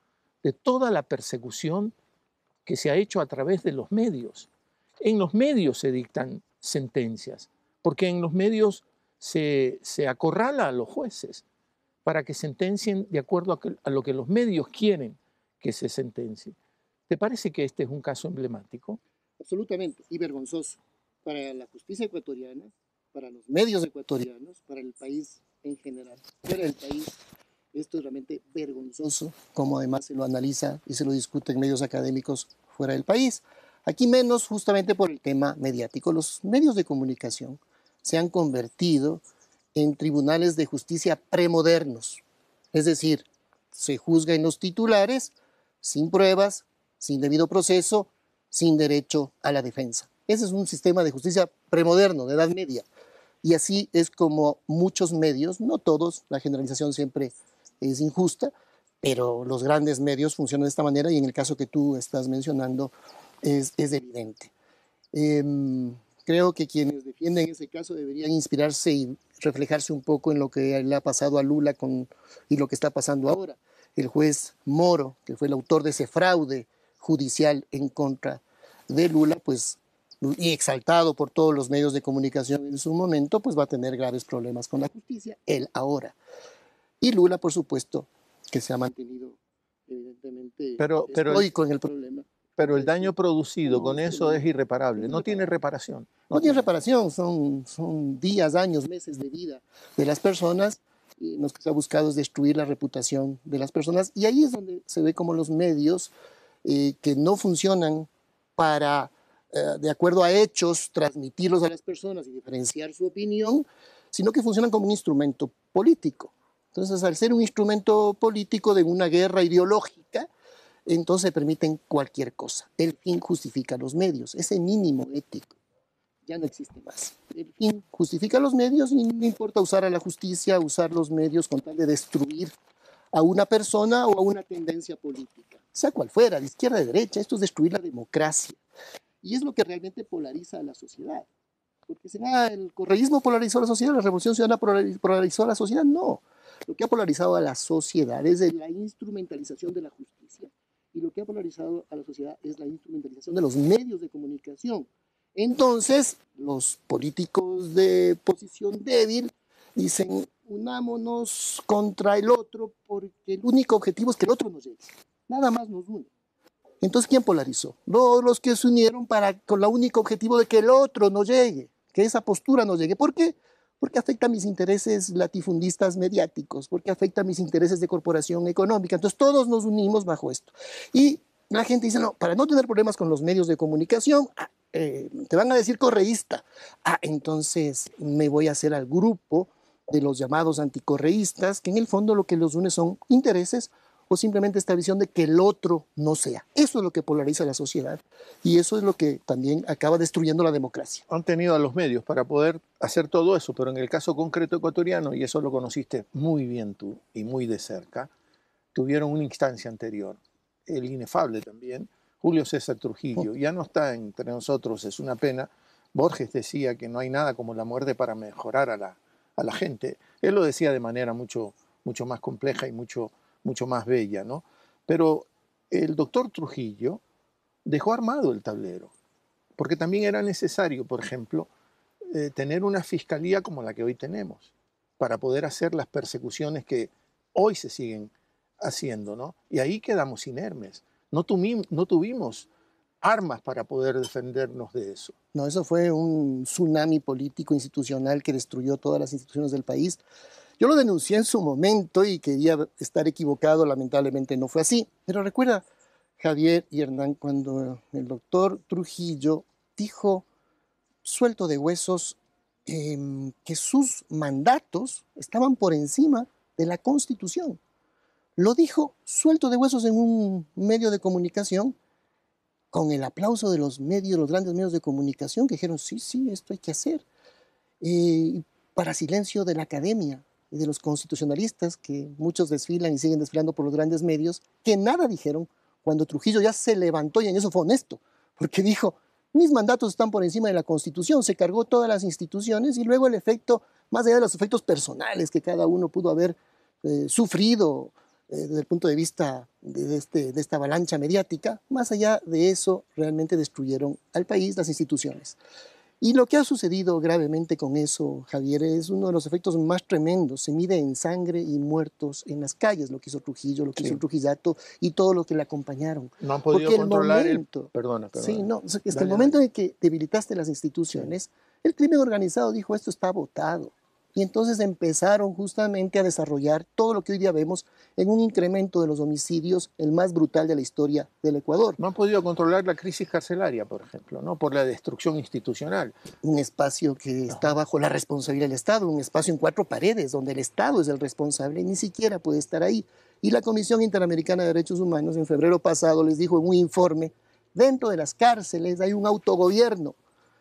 de toda la persecución que se ha hecho a través de los medios. En los medios se dictan sentencias, porque en los medios se, acorrala a los jueces para que sentencien de acuerdo a, a lo que los medios quieren que se sentencie. ¿Te parece que este es un caso emblemático? Absolutamente, y vergonzoso para la justicia ecuatoriana, para los medios ecuatorianos, para el país en general. Fuera del país, esto es realmente vergonzoso, como además se lo analiza y se lo discute en medios académicos fuera del país. Aquí menos justamente por el tema mediático. Los medios de comunicación se han convertido en tribunales de justicia premodernos. Es decir, se juzga en los titulares sin pruebas, sin debido proceso, sin derecho a la defensa. Ese es un sistema de justicia premoderno, de edad media. Y así es como muchos medios, no todos, la generalización siempre es injusta, pero los grandes medios funcionan de esta manera y en el caso que tú estás mencionando es, evidente. Em, creo que quienes defienden ese caso deberían inspirarse y reflejarse un poco en lo que le ha pasado a Lula y lo que está pasando ahora. El juez Moro, que fue el autor de ese fraude judicial en contra de Lula, pues y exaltado por todos los medios de comunicación en su momento, pues va a tener graves problemas con la justicia, él ahora. Y Lula, por supuesto, que se ha mantenido evidentemente pero, pero en el problema. Pero el daño producido con eso es irreparable, no tiene reparación. No, tiene reparación, son, son días, años, meses de vida de las personas y lo que se ha buscado es destruir la reputación de las personas y ahí es donde se ve como los medios eh, que no funcionan para, eh, de acuerdo a hechos, transmitirlos a las personas y diferenciar su opinión, sino que funcionan como un instrumento político. Entonces, al ser un instrumento político de una guerra ideológica, entonces permiten cualquier cosa. El fin justifica los medios, ese mínimo ético ya no existe más. El fin justifica los medios y no importa usar a la justicia, usar los medios con tal de destruir a una persona o a una tendencia política sea cual fuera, de izquierda, de derecha, esto es destruir la democracia. Y es lo que realmente polariza a la sociedad. Porque si nada, el correísmo polarizó a la sociedad, la revolución ciudadana polarizó a la sociedad, no. Lo que ha polarizado a la sociedad es la instrumentalización de la justicia y lo que ha polarizado a la sociedad es la instrumentalización de los medios de comunicación. Entonces, los políticos de posición débil dicen, unámonos contra el otro porque el único objetivo es que el otro nos llegue. Nada más nos une. Entonces, ¿quién polarizó? Los, los que se unieron para, con el único objetivo de que el otro no llegue, que esa postura no llegue. ¿Por qué? Porque afecta a mis intereses latifundistas mediáticos, porque afecta a mis intereses de corporación económica. Entonces, todos nos unimos bajo esto. Y la gente dice, no, para no tener problemas con los medios de comunicación, ah, eh, te van a decir correísta. Ah, entonces me voy a hacer al grupo de los llamados anticorreístas, que en el fondo lo que los une son intereses o simplemente esta visión de que el otro no sea. Eso es lo que polariza la sociedad y eso es lo que también acaba destruyendo la democracia. Han tenido a los medios para poder hacer todo eso, pero en el caso concreto ecuatoriano, y eso lo conociste muy bien tú y muy de cerca, tuvieron una instancia anterior, el inefable también, Julio César Trujillo. Ya no está entre nosotros, es una pena. Borges decía que no hay nada como la muerte para mejorar a la, a la gente. Él lo decía de manera mucho, mucho más compleja y mucho, mucho más bella, ¿no? Pero el doctor Trujillo dejó armado el tablero, porque también era necesario, por ejemplo, eh, tener una fiscalía como la que hoy tenemos, para poder hacer las persecuciones que hoy se siguen haciendo, ¿no? Y ahí quedamos inermes. No, no tuvimos armas para poder defendernos de eso. No, eso fue un tsunami político institucional que destruyó todas las instituciones del país. Yo lo denuncié en su momento y quería estar equivocado, lamentablemente no fue así. Pero recuerda, Javier y Hernán, cuando el doctor Trujillo dijo, suelto de huesos, em, que sus mandatos estaban por encima de la Constitución. Lo dijo suelto de huesos en un medio de comunicación, con el aplauso de los medios, los grandes medios de comunicación, que dijeron, sí, sí, esto hay que hacer. Eh, para silencio de la academia y de los constitucionalistas, que muchos desfilan y siguen desfilando por los grandes medios, que nada dijeron cuando Trujillo ya se levantó y en eso fue honesto, porque dijo, mis mandatos están por encima de la Constitución, se cargó todas las instituciones y luego el efecto, más allá de los efectos personales que cada uno pudo haber eh, sufrido eh, desde el punto de vista de, este, de esta avalancha mediática, más allá de eso, realmente destruyeron al país, las instituciones. Y lo que ha sucedido gravemente con eso, Javier, es uno de los efectos más tremendos. Se mide en sangre y muertos en las calles, lo que hizo Trujillo, lo que hizo Trujillato y todo lo que le acompañaron. No han podido Porque controlar el momento, Perdona, perdona. Sí, no, que el momento en que debilitaste las instituciones, el crimen organizado dijo esto está votado. Y entonces empezaron justamente a desarrollar todo lo que hoy día vemos en un incremento de los homicidios, el más brutal de la historia del Ecuador. No han podido controlar la crisis carcelaria, por ejemplo, ¿no? por la destrucción institucional. Un espacio que está bajo la responsabilidad del Estado, un espacio en cuatro paredes, donde el Estado es el responsable y ni siquiera puede estar ahí. Y la Comisión Interamericana de Derechos Humanos en febrero pasado les dijo en un informe, dentro de las cárceles hay un autogobierno.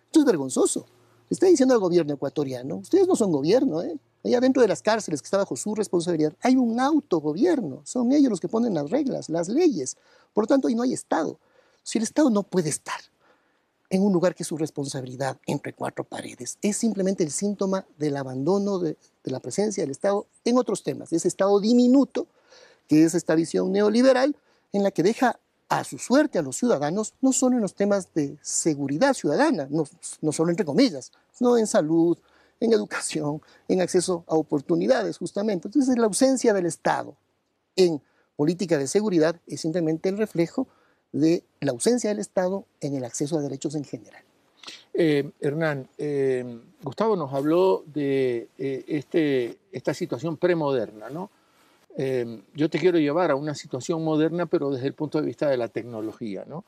Esto es vergonzoso. Está diciendo al gobierno ecuatoriano, ustedes no son gobierno, ¿eh? Allá dentro de las cárceles que está bajo su responsabilidad, hay un autogobierno. Son ellos los que ponen las reglas, las leyes. Por lo tanto, ahí no hay Estado. Si el Estado no puede estar en un lugar que es su responsabilidad entre cuatro paredes, es simplemente el síntoma del abandono de, de la presencia del Estado en otros temas, ese Estado diminuto, que es esta visión neoliberal, en la que deja a su suerte a los ciudadanos, no solo en los temas de seguridad ciudadana, no, no solo entre comillas, sino en salud, en educación, en acceso a oportunidades, justamente. Entonces, la ausencia del Estado en política de seguridad es simplemente el reflejo de la ausencia del Estado en el acceso a derechos en general. Eh, Hernán, eh, Gustavo nos habló de eh, este, esta situación premoderna, ¿no? Eh, yo te quiero llevar a una situación moderna, pero desde el punto de vista de la tecnología, ¿no?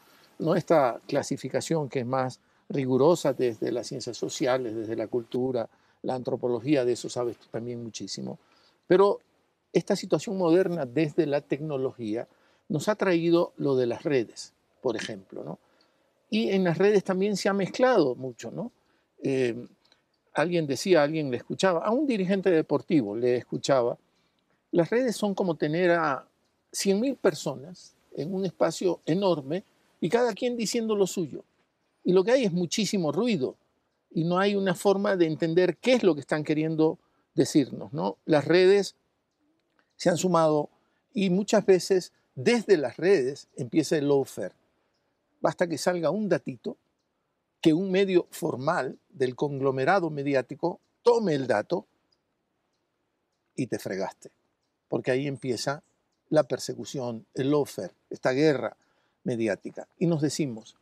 Esta clasificación que es más rigurosa desde las ciencias sociales, desde la cultura, la antropología, de eso sabes tú también muchísimo. Pero esta situación moderna desde la tecnología nos ha traído lo de las redes, por ejemplo, ¿no? Y en las redes también se ha mezclado mucho, ¿no? Eh, alguien decía, alguien le escuchaba, a un dirigente deportivo le escuchaba, las redes son como tener a 100.000 personas en un espacio enorme y cada quien diciendo lo suyo. Y lo que hay es muchísimo ruido y no hay una forma de entender qué es lo que están queriendo decirnos. ¿no? Las redes se han sumado y muchas veces desde las redes empieza el lawfare. Basta que salga un datito, que un medio formal del conglomerado mediático tome el dato y te fregaste. Porque ahí empieza la persecución, el lawfare, esta guerra mediática. Y nos decimos,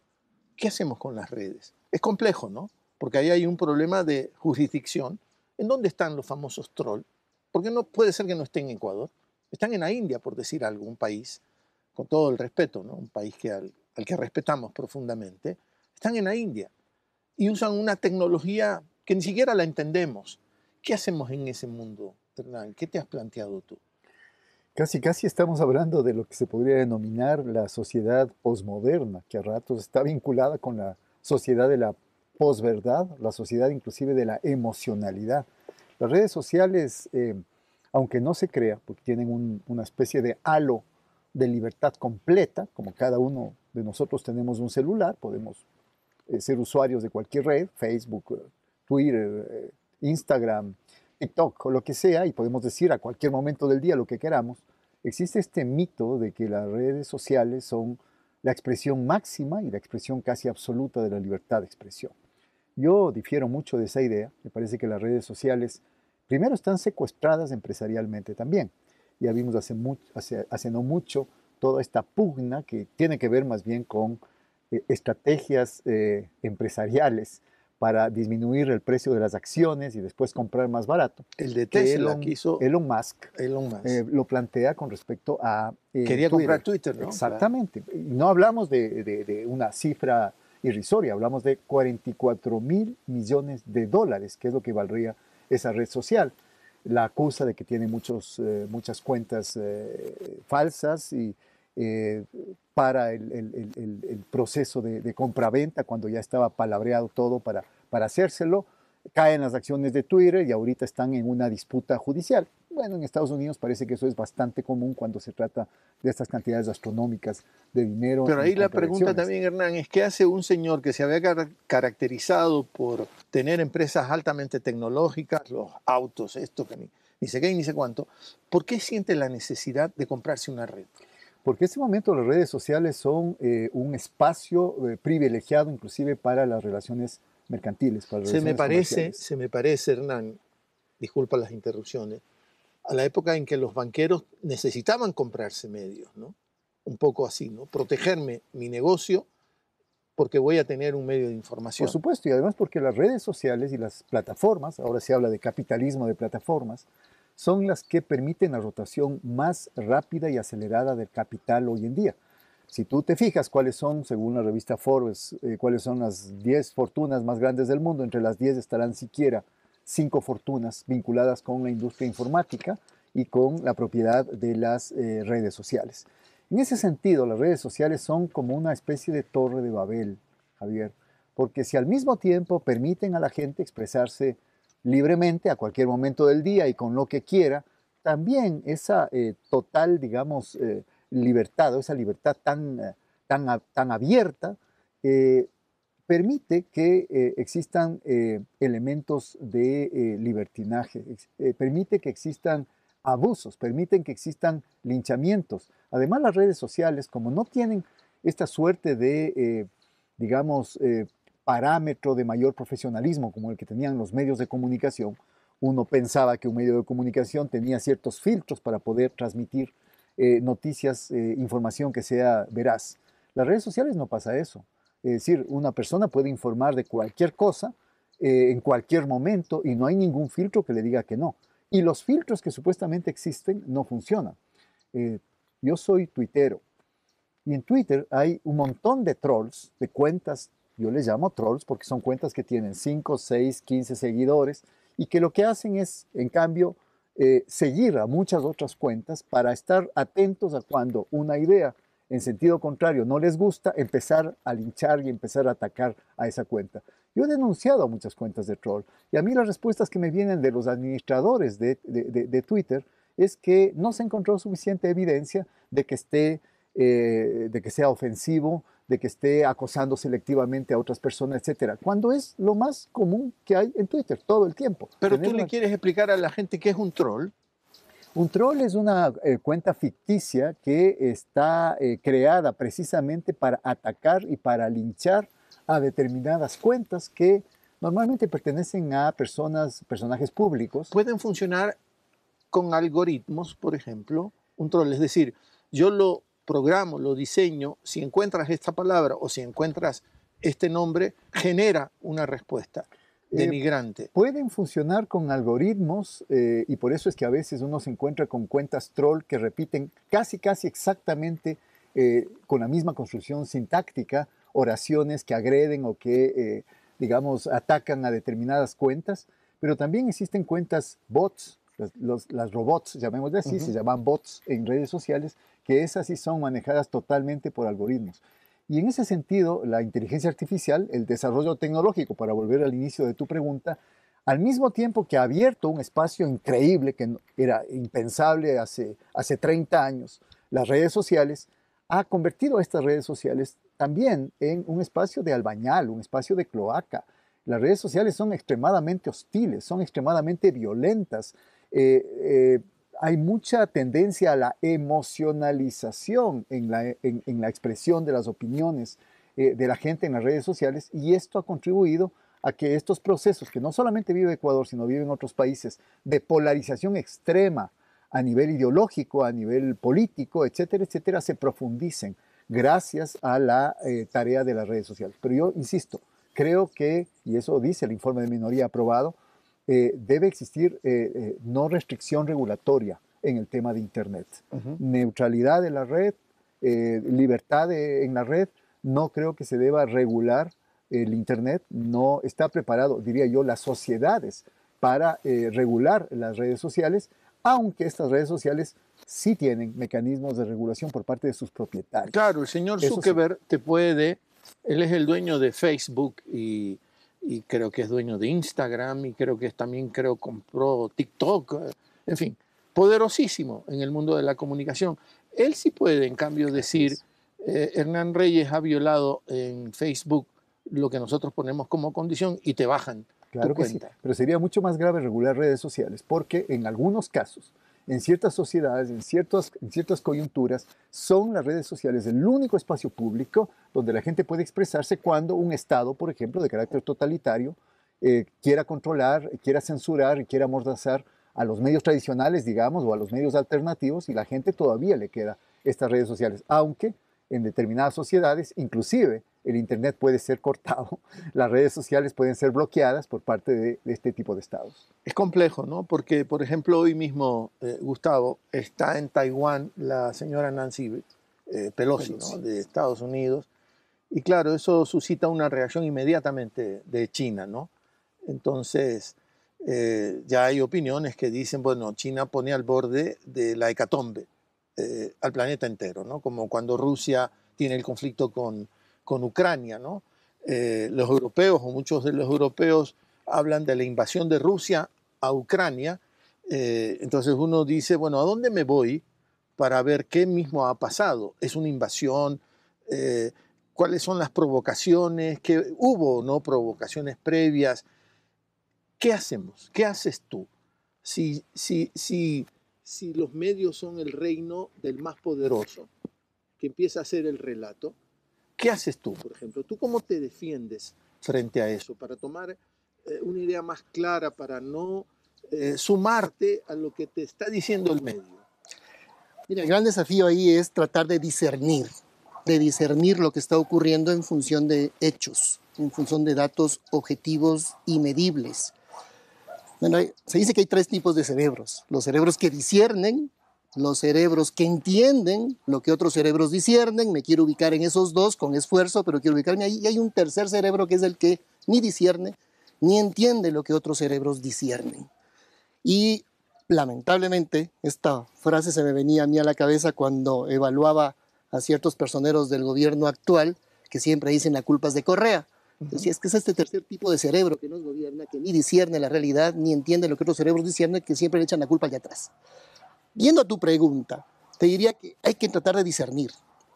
¿qué hacemos con las redes? Es complejo, ¿no? Porque ahí hay un problema de jurisdicción. ¿En dónde están los famosos trolls? Porque no puede ser que no estén en Ecuador. Están en la India, por decir algo, un país, con todo el respeto, ¿no? un país que al, que respetamos profundamente. Están en la India y usan una tecnología que ni siquiera la entendemos. ¿Qué hacemos en ese mundo, Hernán? ¿Qué te has planteado tú? Casi, casi estamos hablando de lo que se podría denominar la sociedad posmoderna, que a ratos está vinculada con la sociedad de la posverdad, la sociedad inclusive de la emocionalidad. Las redes sociales, eh, aunque no se crea, porque tienen una especie de halo de libertad completa, como cada uno de nosotros tenemos un celular, podemos eh, ser usuarios de cualquier red, Facebook, eh, Twitter, Instagram, TikTok o lo que sea, y podemos decir a cualquier momento del día lo que queramos, existe este mito de que las redes sociales son la expresión máxima y la expresión casi absoluta de la libertad de expresión. Yo difiero mucho de esa idea. Me parece que las redes sociales, primero, están secuestradas empresarialmente también. Ya vimos hace, hace, no mucho toda esta pugna que tiene que ver más bien con eh, estrategias eh, empresariales para disminuir el precio de las acciones y después comprar más barato. El de Tesla Elon, hizo Elon Musk, Elon Musk. Eh, lo plantea con respecto a... Quería comprar Twitter, ¿no? Exactamente. No hablamos de, de una cifra irrisoria. Hablamos de 44 mil millones de dólares, que es lo que valdría esa red social. La acusa de que tiene muchos, eh, muchas cuentas eh, falsas y eh, para el, el, proceso de, de compra-venta, cuando ya estaba palabreado todo para, para hacérselo caen las acciones de Twitter y ahorita están en una disputa judicial. Bueno, en Estados Unidos parece que eso es bastante común cuando se trata de estas cantidades astronómicas de dinero. Pero ahí la pregunta también, Hernán, es qué hace un señor que se había caracterizado por tener empresas altamente tecnológicas, los autos, esto que ni, sé qué ni sé cuánto, ¿por qué siente la necesidad de comprarse una red? Porque en este momento las redes sociales son eh, un espacio eh, privilegiado inclusive para las relaciones mercantiles. Para se me parece, se me parece, Hernán, disculpa las interrupciones, a la época en que los banqueros necesitaban comprarse medios, ¿no? Un poco así, ¿no? Protegerme mi negocio porque voy a tener un medio de información. Por supuesto, y además porque las redes sociales y las plataformas, ahora se habla de capitalismo de plataformas, son las que permiten la rotación más rápida y acelerada del capital hoy en día. Si tú te fijas cuáles son, según la revista Forbes, eh, cuáles son las 10 fortunas más grandes del mundo, entre las 10 estarán siquiera 5 fortunas vinculadas con la industria informática y con la propiedad de las eh, redes sociales. En ese sentido, las redes sociales son como una especie de torre de Babel, Javier, porque si al mismo tiempo permiten a la gente expresarse libremente a cualquier momento del día y con lo que quiera, también esa eh, total, digamos, libertad o esa libertad tan, eh, tan, tan abierta eh, permite que eh, existan elementos de libertinaje, permite que existan abusos, permiten que existan linchamientos. Además, las redes sociales, como no tienen esta suerte de, digamos, parámetro de mayor profesionalismo como el que tenían los medios de comunicación, uno pensaba que un medio de comunicación tenía ciertos filtros para poder transmitir eh, noticias, eh, información que sea veraz. Las redes sociales no pasa eso. Es decir, una persona puede informar de cualquier cosa eh, en cualquier momento y no hay ningún filtro que le diga que no. Y los filtros que supuestamente existen no funcionan. yo soy tuitero y en Twitter hay un montón de trolls, de cuentas, yo les llamo trolls porque son cuentas que tienen 5, 6, 15 seguidores y que lo que hacen es, en cambio, eh, seguir a muchas otras cuentas para estar atentos a cuando una idea en sentido contrario no les gusta, empezar a linchar y empezar a atacar a esa cuenta. Yo he denunciado a muchas cuentas de troll y a mí las respuestas que me vienen de los administradores de, de Twitter es que no se encontró suficiente evidencia de que esté eh, de que sea ofensivo, de que esté acosando selectivamente a otras personas, etcétera, cuando es lo más común que hay en Twitter todo el tiempo. Pero tú le quieres explicar a la gente qué es un troll. Un troll es una eh, cuenta ficticia que está eh, creada precisamente para atacar y para linchar a determinadas cuentas que normalmente pertenecen a personas, personajes públicos. Pueden funcionar con algoritmos, por ejemplo, un troll. Es decir, yo lo programo, lo diseño, si encuentras esta palabra o si encuentras este nombre, genera una respuesta denigrante. pueden funcionar con algoritmos eh, y por eso es que a veces uno se encuentra con cuentas troll que repiten casi, casi exactamente eh, con la misma construcción sintáctica oraciones que agreden o que, eh, digamos, atacan a determinadas cuentas, pero también existen cuentas bots, las robots, llamémosle así, se llaman bots en redes sociales, que esas sí son manejadas totalmente por algoritmos. Y en ese sentido, la inteligencia artificial, el desarrollo tecnológico, para volver al inicio de tu pregunta, al mismo tiempo que ha abierto un espacio increíble que era impensable hace, hace 30 años, las redes sociales, ha convertido a estas redes sociales también en un espacio de albañal, un espacio de cloaca. Las redes sociales son extremadamente hostiles, son extremadamente violentas. Eh, eh, hay mucha tendencia a la emocionalización en la, en, la expresión de las opiniones eh, de la gente en las redes sociales y esto ha contribuido a que estos procesos, que no solamente vive Ecuador, sino viven otros países, de polarización extrema a nivel ideológico, a nivel político, etcétera, etcétera, se profundicen gracias a la eh, tarea de las redes sociales. Pero yo insisto, creo que, y eso dice el informe de minoría aprobado, eh, debe existir eh, eh, no restricción regulatoria en el tema de Internet. Neutralidad de la red, libertad en la red, no creo que se deba regular el Internet, no está preparado, diría yo, las sociedades para regular las redes sociales, aunque estas redes sociales sí tienen mecanismos de regulación por parte de sus propietarios. Claro, el señor Zuckerberg te puede, él es el dueño de Facebook y y creo que es dueño de Instagram y creo que también creo compró TikTok, eh, en fin, poderosísimo en el mundo de la comunicación. Él sí puede, en cambio, decir, eh, Hernán Reyes ha violado en Facebook lo que nosotros ponemos como condición y te bajan. Claro que sí, pero sería mucho más grave regular redes sociales porque en algunos casos en ciertas sociedades, en, ciertas, en ciertas coyunturas, son las redes sociales el único espacio público donde la gente puede expresarse cuando un Estado, por ejemplo, de carácter totalitario, eh, quiera controlar, quiera censurar y quiera amordazar a los medios tradicionales, digamos, o a los medios alternativos, y la gente todavía le queda estas redes sociales, aunque en determinadas sociedades, inclusive el Internet puede ser cortado, las redes sociales pueden ser bloqueadas por parte de, este tipo de estados. Es complejo, ¿no? Porque, por ejemplo, hoy mismo, eh, Gustavo, está en Taiwán la señora Nancy eh, Pelosi, ¿no? de Estados Unidos, y claro, eso suscita una reacción inmediatamente de China, ¿no? Entonces, eh, ya hay opiniones que dicen, bueno, China pone al borde de la hecatombe al planeta entero, ¿no? Como cuando Rusia tiene el conflicto con, con Ucrania, ¿no? Eh, los europeos o muchos de los europeos hablan de la invasión de Rusia a Ucrania. Eh, entonces uno dice, bueno, ¿a dónde me voy para ver qué mismo ha pasado? ¿Es una invasión? Eh, ¿Cuáles son las provocaciones? ¿Qué hubo no provocaciones previas? ¿Qué hacemos? ¿Qué haces tú? Si, si, si, si los medios son el reino del más poderoso, que empieza a ser el relato, ¿Qué haces tú, por ejemplo? ¿Tú cómo te defiendes frente a eso para tomar eh, una idea más clara, para no eh, sumarte a lo que te está diciendo el medio? Mira, el gran desafío ahí es tratar de discernir, de discernir lo que está ocurriendo en función de hechos, en función de datos objetivos y medibles. Bueno, se dice que hay tres tipos de cerebros. Los cerebros que disciernen, los cerebros que entienden lo que otros cerebros disciernen, me quiero ubicar en esos dos con esfuerzo, pero quiero ubicarme ahí, y hay un tercer cerebro que es el que ni discierne ni entiende lo que otros cerebros disciernen. Y lamentablemente, esta frase se me venía a mí a la cabeza cuando evaluaba a ciertos personeros del gobierno actual que siempre dicen la culpa es de Correa. Decía, es que es este tercer tipo de cerebro que nos gobierna, que ni discierne la realidad, ni entiende lo que otros cerebros disciernen, que siempre le echan la culpa allá atrás. Viendo a tu pregunta, te diría que hay que tratar de discernir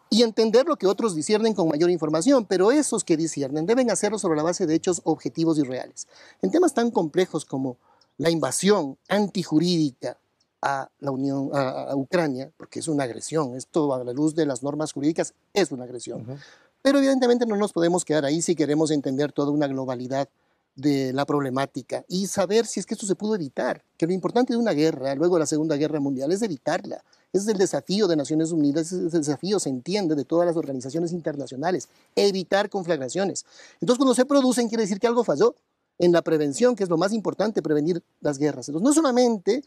y entender lo que otros disciernen con mayor información, pero esos que disciernen deben hacerlo sobre la base de hechos objetivos y reales. En temas tan complejos como la invasión antijurídica a la Unión, a, Ucrania, porque es una agresión. Esto a la luz de las normas jurídicas es una agresión. Pero evidentemente no nos podemos quedar ahí si queremos entender toda una globalidad de la problemática y saber si es que esto se pudo evitar. Que lo importante de una guerra, luego de la Segunda Guerra Mundial, es evitarla. Es el desafío de Naciones Unidas, ese es el desafío, se entiende, de todas las organizaciones internacionales, evitar conflagraciones. Entonces, cuando se producen, quiere decir que algo falló en la prevención, que es lo más importante, prevenir las guerras. Entonces, no solamente,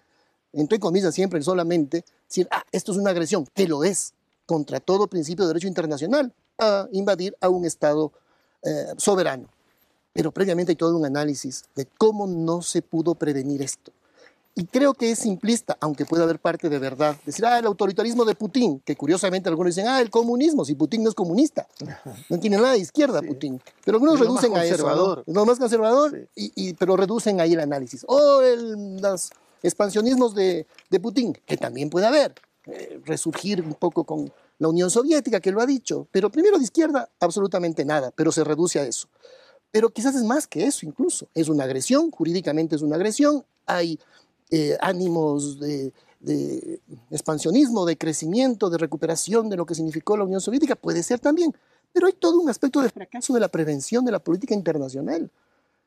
entre comillas siempre, solamente, decir, ah, esto es una agresión, que lo es, contra todo principio de derecho internacional, a invadir a un Estado eh, soberano. Pero previamente hay todo un análisis de cómo no se pudo prevenir esto. Y creo que es simplista, aunque pueda haber parte de verdad. Decir, ah, el autoritarismo de Putin, que curiosamente algunos dicen, ah, el comunismo, si Putin no es comunista. No tiene nada de izquierda Putin. Pero algunos reducen a eso. ¿no? Es lo más conservador, y, pero reducen ahí el análisis. O los expansionismos de, de, Putin, que también puede haber. Eh, resurgir un poco con la Unión Soviética, que lo ha dicho. Pero primero de izquierda, absolutamente nada, pero se reduce a eso. Pero quizás es más que eso incluso. Es una agresión, jurídicamente es una agresión. Hay eh, ánimos de, expansionismo, de crecimiento, de recuperación de lo que significó la Unión Soviética, puede ser también. Pero hay todo un aspecto de fracaso de la prevención de la política internacional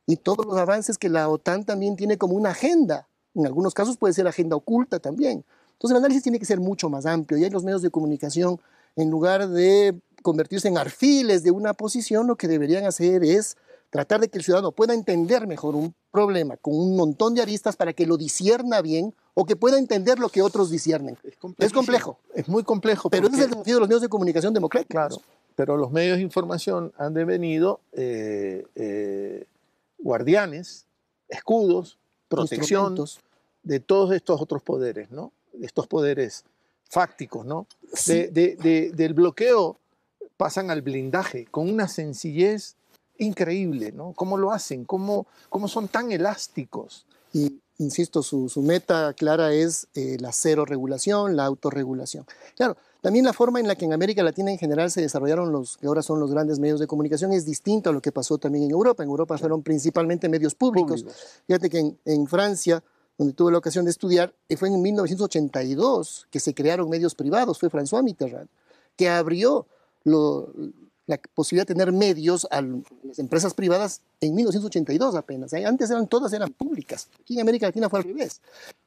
y todos los avances que la OTAN también tiene como una agenda. En algunos casos puede ser agenda oculta también. Entonces el análisis tiene que ser mucho más amplio y hay los medios de comunicación, en lugar de convertirse en arfiles de una posición, lo que deberían hacer es tratar de que el ciudadano pueda entender mejor un problema con un montón de aristas para que lo disierna bien o que pueda entender lo que otros disciernen. Es, complejo. Es muy complejo. Pero ese es el desafío de los medios de comunicación democráticos. Claro, pero los medios de información han devenido eh, eh, guardianes, escudos, protección de todos estos otros poderes, ¿no? Estos poderes fácticos, ¿no? del bloqueo pasan al blindaje con una sencillez increíble, ¿no? ¿Cómo lo hacen? ¿Cómo, cómo son tan elásticos? Y, insisto, su, meta clara es eh, la cero regulación, la autorregulación. Claro, también la forma en la que en América Latina en general se desarrollaron los que ahora son los grandes medios de comunicación es distinto a lo que pasó también en Europa. En Europa fueron principalmente medios públicos. Fíjate que en, Francia, donde tuve la ocasión de estudiar, eh, fue en 1982 que se crearon medios privados, fue François Mitterrand, que abrió lo, la posibilidad de tener medios a las empresas privadas en 1982 apenas. Antes eran todas eran públicas. Aquí en América Latina fue al revés.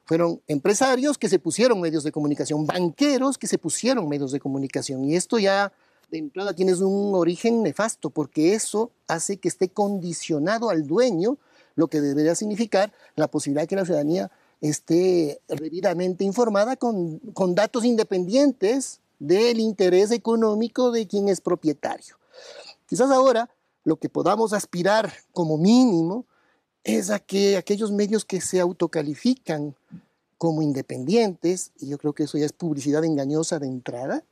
Fueron empresarios que se pusieron medios de comunicación, banqueros que se pusieron medios de comunicación. Y esto ya de entrada tiene un origen nefasto, porque eso hace que esté condicionado al dueño, lo que debería significar la posibilidad de que la ciudadanía esté debidamente informada con, con datos independientes del interés económico de quien es propietario. Quizás ahora lo que podamos aspirar como mínimo es a que aquellos medios que se autocalifican como independientes, y yo creo que eso ya es publicidad engañosa de entrada,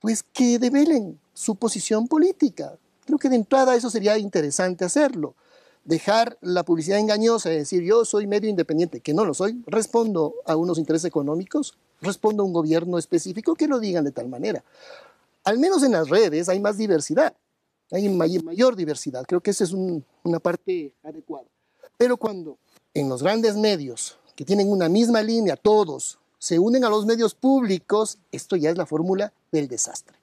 pues que develen su posición política. Creo que de entrada eso sería interesante hacerlo. Dejar la publicidad engañosa y decir yo soy medio independiente, que no lo soy, respondo a unos intereses económicos, responda un gobierno específico que lo digan de tal manera. Al menos en las redes hay más diversidad, hay mayor diversidad. Creo que esa es una parte adecuada. Pero cuando en los grandes medios, que tienen una misma línea, todos se unen a los medios públicos, esto ya es la fórmula del desastre.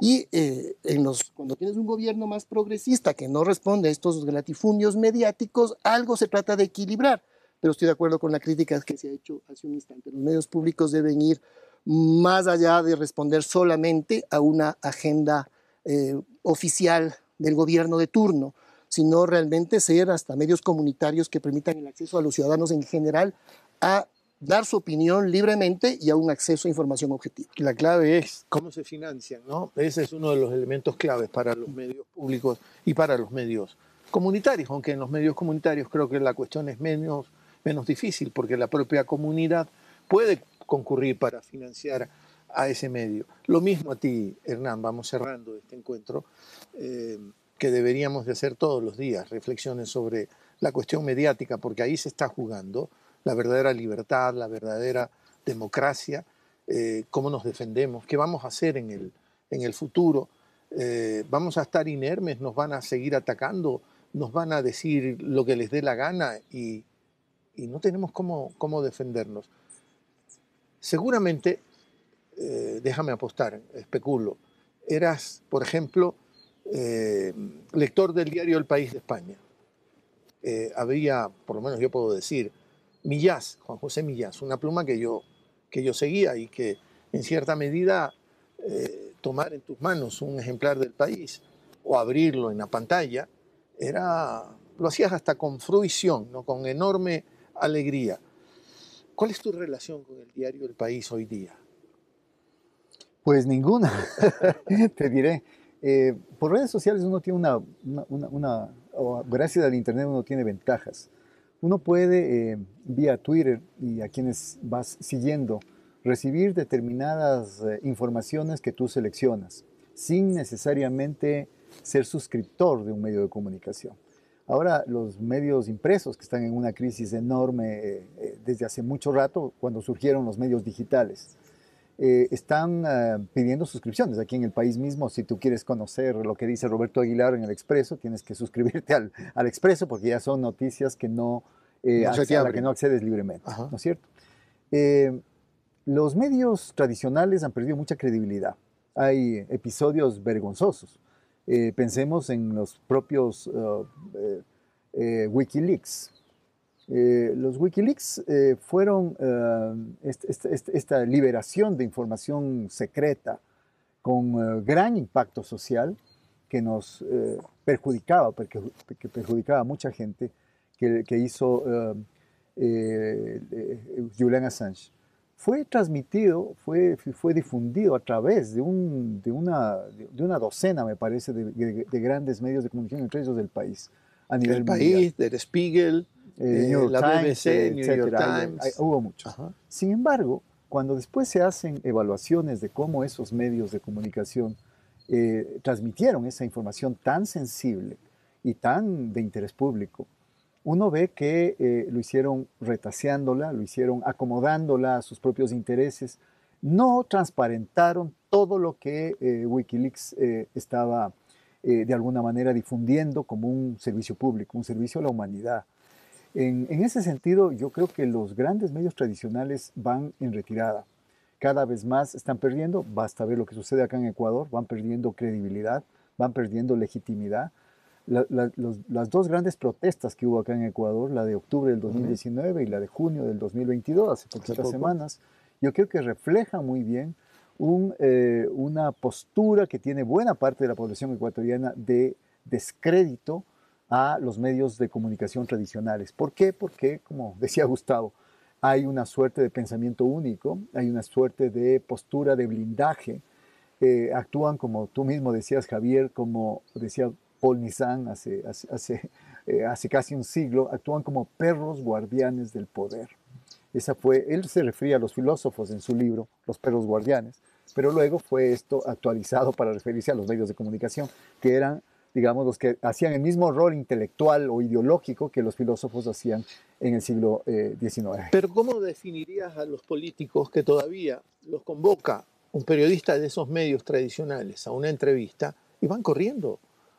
Y eh, en los, cuando tienes un gobierno más progresista que no responde a estos latifundios mediáticos, algo se trata de equilibrar pero estoy de acuerdo con la crítica que se ha hecho hace un instante. Los medios públicos deben ir más allá de responder solamente a una agenda eh, oficial del gobierno de turno, sino realmente ser hasta medios comunitarios que permitan el acceso a los ciudadanos en general a dar su opinión libremente y a un acceso a información objetiva. La clave es cómo se financian, ¿no? Ese es uno de los elementos claves para los medios públicos y para los medios comunitarios, aunque en los medios comunitarios creo que la cuestión es menos menos difícil porque la propia comunidad puede concurrir para financiar a ese medio. Lo mismo a ti, Hernán, vamos cerrando este encuentro, eh, que deberíamos de hacer todos los días, reflexiones sobre la cuestión mediática, porque ahí se está jugando la verdadera libertad, la verdadera democracia, eh, cómo nos defendemos, qué vamos a hacer en el, en el futuro. Eh, vamos a estar inermes, nos van a seguir atacando, nos van a decir lo que les dé la gana y, y no tenemos cómo, cómo defendernos. seguramente, eh, déjame apostar, especulo, eras, por ejemplo, eh, lector del diario El País de España. Eh, había, por lo menos yo puedo decir, Millás, Juan José Millás, una pluma que yo, que yo seguía y que en cierta medida tomar en tus manos un ejemplar del país o abrirlo en la pantalla, era, lo hacías hasta con fruición, ¿no? con enorme alegría. ¿Cuál es tu relación con el diario El País hoy día? Pues ninguna, te diré. Eh, por redes sociales uno tiene una, gracias al Internet uno tiene ventajas. Uno puede, eh, vía Twitter y a quienes vas siguiendo, recibir determinadas eh, informaciones que tú seleccionas, sin necesariamente ser suscriptor de un medio de comunicación. Ahora los medios impresos, que están en una crisis enorme eh, eh, desde hace mucho rato, cuando surgieron los medios digitales, eh, están pidiendo suscripciones. Aquí en el país mismo, si tú quieres conocer lo que dice Roberto Aguilar en el Expreso, tienes que suscribirte al, al Expreso porque ya son noticias que no, a que no accedes libremente, ¿no es cierto? los medios tradicionales han perdido mucha credibilidad. Hay episodios vergonzosos. Eh, pensemos en los propios eh, eh, Wikileaks. los Wikileaks fueron esta liberación de información secreta con gran impacto social que nos perjudicaba, porque, que perjudicaba a mucha gente que, que hizo Julian Assange fue transmitido, fue, fue difundido a través de, un, de, una, de una docena, me parece, de, grandes medios de comunicación, entre ellos del país. A nivel el país, del Spiegel, eh, la BBC, New York Times. hubo muchos. Sin embargo, cuando después se hacen evaluaciones de cómo esos medios de comunicación eh, transmitieron esa información tan sensible y tan de interés público, uno ve que eh, lo hicieron retaseándola, lo hicieron acomodándola a sus propios intereses, no transparentaron todo lo que eh, Wikileaks eh, estaba de alguna manera difundiendo como un servicio público, un servicio a la humanidad. En, en, ese sentido, yo creo que los grandes medios tradicionales van en retirada. Cada vez más están perdiendo, basta ver lo que sucede acá en Ecuador, van perdiendo credibilidad, van perdiendo legitimidad las dos grandes protestas que hubo acá en Ecuador, la de octubre del 2019 y la de junio del 2022, hace poquitas semanas, yo creo que refleja muy bien un, eh, una postura que tiene buena parte de la población ecuatoriana de descrédito a los medios de comunicación tradicionales. ¿Por qué? Porque, como decía Gustavo, hay una suerte de pensamiento único, hay una suerte de postura de blindaje, eh, actúan como tú mismo decías, Javier, como decía Paul Nizan hace, hace, eh, hace, casi un siglo, actúan como perros guardianes del poder. Esa fue, él se refería a los filósofos en su libro, Los perros guardianes, pero luego fue esto actualizado para referirse a los medios de comunicación, que eran, digamos, los que hacían el mismo rol intelectual o ideológico que los filósofos hacían en el siglo XIX. Eh, pero ¿cómo definirías a los políticos que todavía los convoca un periodista de esos medios tradicionales a una entrevista y van corriendo?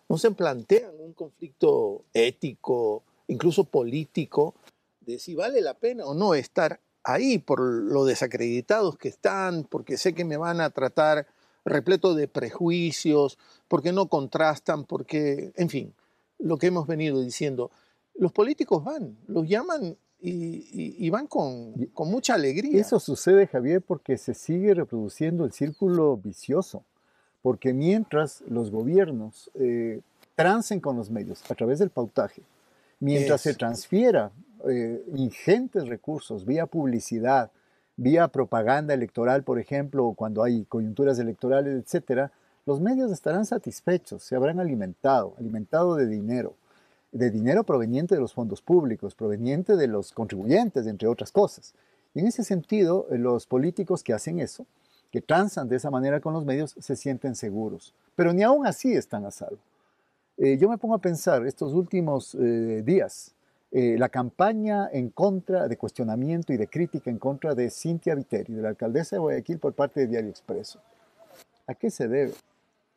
No se plantean un conflicto ético, incluso político, de si vale la pena o no estar ahí por lo desacreditados que están, porque sé que me van a tratar repleto de prejuicios, porque no contrastan, porque, en fin, lo que hemos venido diciendo. Los políticos van, los llaman y, van con, con, mucha alegría. Eso sucede, Javier, porque se sigue reproduciendo el círculo vicioso porque mientras los gobiernos eh, trancen con los medios a través del pautaje, mientras se transfiera eh, ingentes recursos vía publicidad, vía propaganda electoral, por ejemplo, cuando hay coyunturas electorales, etcétera, los medios estarán satisfechos, se habrán alimentado, alimentado de dinero, de dinero proveniente de los fondos públicos, proveniente de los contribuyentes, entre otras cosas. Y en ese sentido, los políticos que hacen eso, que transan de esa manera con los medios se sienten seguros, pero ni aún así están a salvo. Eh, yo me pongo a pensar estos últimos eh, días, eh, la campaña en contra de cuestionamiento y de crítica en contra de Cintia Viteri, de la alcaldesa de Guayaquil por parte de Diario Expreso. ¿A qué se debe?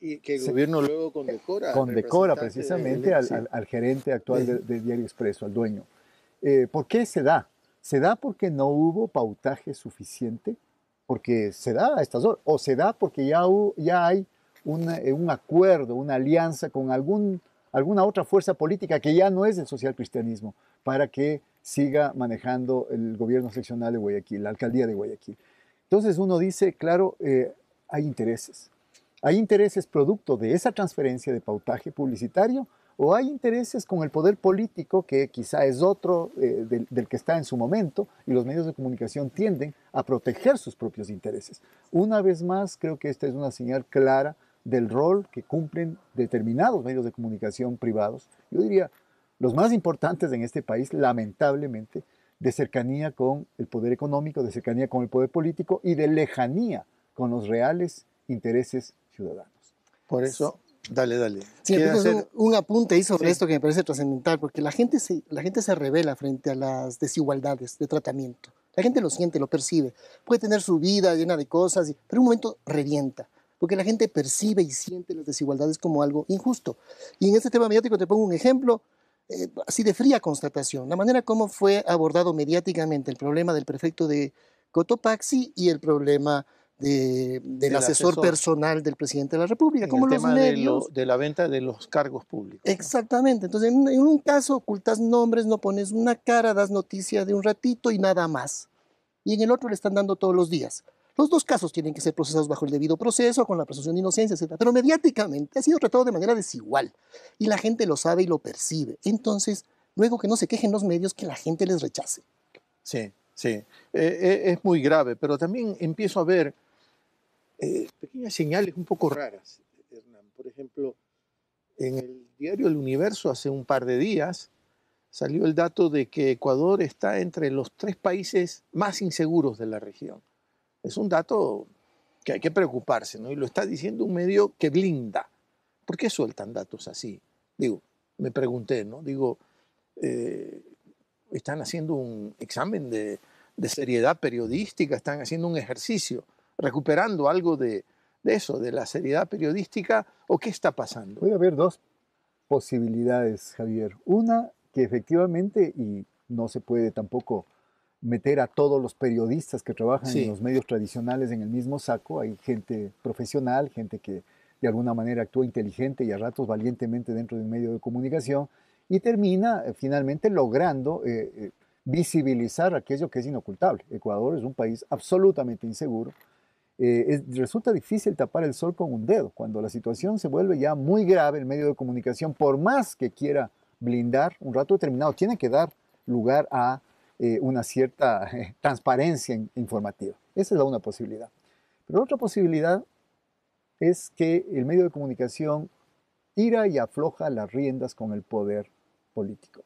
Y que el gobierno luego condecora. Condecora precisamente al, al, gerente actual de, de, Diario Expreso, al dueño. ¿Por qué se da? Se da porque no hubo pautaje suficiente porque se da a estas horas, o se da porque ya, ya hay eh, un acuerdo, una alianza con algún, alguna otra fuerza política que ya no es el social cristianismo, para que siga manejando el gobierno seccional de Guayaquil, la alcaldía de Guayaquil. Entonces uno dice, claro, eh, hay intereses. Hay intereses producto de esa transferencia de pautaje publicitario o hay intereses con el poder político que quizá es otro eh, del, que está en su momento y los medios de comunicación tienden a proteger sus propios intereses. Una vez más, creo que esta es una señal clara del rol que cumplen determinados medios de comunicación privados. Yo diría, los más importantes en este país, lamentablemente, de cercanía con el poder económico, de cercanía con el poder político y de lejanía con los reales intereses ciudadanos. Por eso Dale, dale. Sí, un, apunte ahí sobre esto que me parece trascendental, porque la gente, se, la gente se revela frente a las desigualdades de tratamiento. La gente lo siente, lo percibe. Puede tener su vida llena de cosas, pero un momento revienta, porque la gente percibe y siente las desigualdades como algo injusto. Y en este tema mediático te pongo un ejemplo eh, así de fría constatación, la manera como fue abordado mediáticamente el problema del prefecto de Cotopaxi y el problema del asesor, personal del presidente de la República, como el los tema medios. De, la venta de los cargos públicos. Exactamente. Entonces, en, un caso ocultas nombres, no pones una cara, das noticia de un ratito y nada más. Y en el otro le están dando todos los días. Los dos casos tienen que ser procesados bajo el debido proceso, con la presunción de inocencia, etc. Pero mediáticamente ha sido tratado de manera desigual. Y la gente lo sabe y lo percibe. Entonces, luego que no se quejen los medios, que la gente les rechace. Sí, sí. Eh, eh, es muy grave, pero también empiezo a ver eh, pequeñas señales un poco raras, Hernán. Por ejemplo, en el diario El Universo hace un par de días salió el dato de que Ecuador está entre los tres países más inseguros de la región. Es un dato que hay que preocuparse, ¿no? Y lo está diciendo un medio que blinda. ¿Por qué sueltan datos así? Digo, me pregunté, ¿no? Digo, eh, están haciendo un examen de seriedad periodística, están haciendo un ejercicio recuperando algo de, eso, de la seriedad periodística, o qué está pasando? Puede haber dos posibilidades, Javier. Una, que efectivamente, y no se puede tampoco meter a todos los periodistas que trabajan en los medios tradicionales en el mismo saco. Hay gente profesional, gente que de alguna manera actúa inteligente y a ratos valientemente dentro de un medio de comunicación y termina eh, finalmente logrando eh, eh, visibilizar aquello que es inocultable. Ecuador es un país absolutamente inseguro, eh, resulta difícil tapar el sol con un dedo. Cuando la situación se vuelve ya muy grave, el medio de comunicación, por más que quiera blindar, un rato determinado tiene que dar lugar a eh, una cierta eh, transparencia informativa. Esa es la una posibilidad. Pero otra posibilidad es que el medio de comunicación ira y afloja las riendas con el poder político.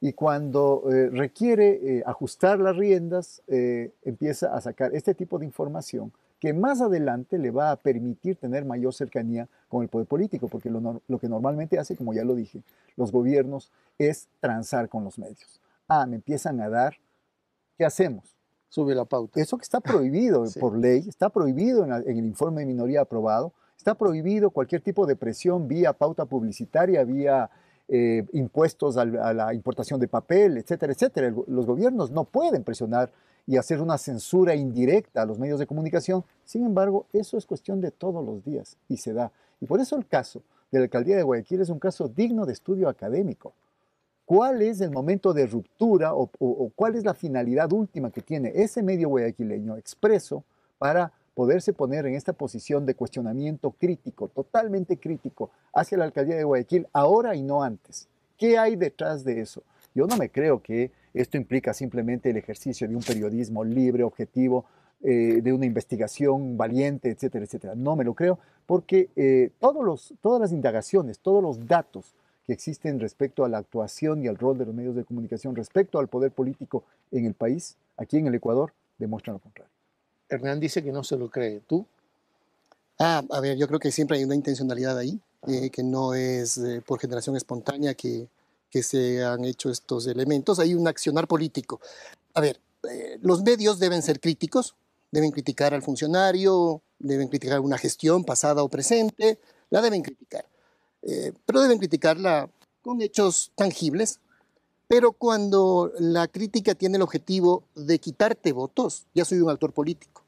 Y cuando requiere ajustar las riendas, empieza a sacar este tipo de información que más adelante le va a permitir tener mayor cercanía con el poder político, porque lo, que normalmente hace, como ya lo dije, los gobiernos es transar con los medios. Ah, me empiezan a dar, ¿qué hacemos? Sube la pauta. Eso que está prohibido por ley, está prohibido en, el informe de minoría aprobado, está prohibido cualquier tipo de presión vía pauta publicitaria, vía eh, impuestos a, a, la importación de papel, etcétera, etcétera. Los gobiernos no pueden presionar y hacer una censura indirecta a los medios de comunicación. Sin embargo, eso es cuestión de todos los días y se da. Y por eso el caso de la alcaldía de Guayaquil es un caso digno de estudio académico. ¿Cuál es el momento de ruptura o, cuál es la finalidad última que tiene ese medio guayaquileño expreso para poderse poner en esta posición de cuestionamiento crítico, totalmente crítico, hacia la alcaldía de Guayaquil, ahora y no antes? ¿Qué hay detrás de eso? Yo no me creo que esto implica simplemente el ejercicio de un periodismo libre, objetivo, eh, de una investigación valiente, etcétera, etcétera. No me lo creo porque eh, todos los, todas las indagaciones, todos los datos que existen respecto a la actuación y al rol de los medios de comunicación, respecto al poder político en el país, aquí en el Ecuador, demuestran lo contrario. Hernán dice que no se lo cree. ¿Tú? Ah, a ver, yo creo que siempre hay una intencionalidad ahí, eh, que no es por generación espontánea, que que se han hecho estos elementos. Hay un accionar político. A ver, eh, los medios deben ser críticos, deben criticar al funcionario, deben criticar una gestión pasada o presente, la deben criticar. Eh, pero deben criticarla con hechos tangibles. Pero cuando la crítica tiene el objetivo de quitarte votos, ya soy un actor político.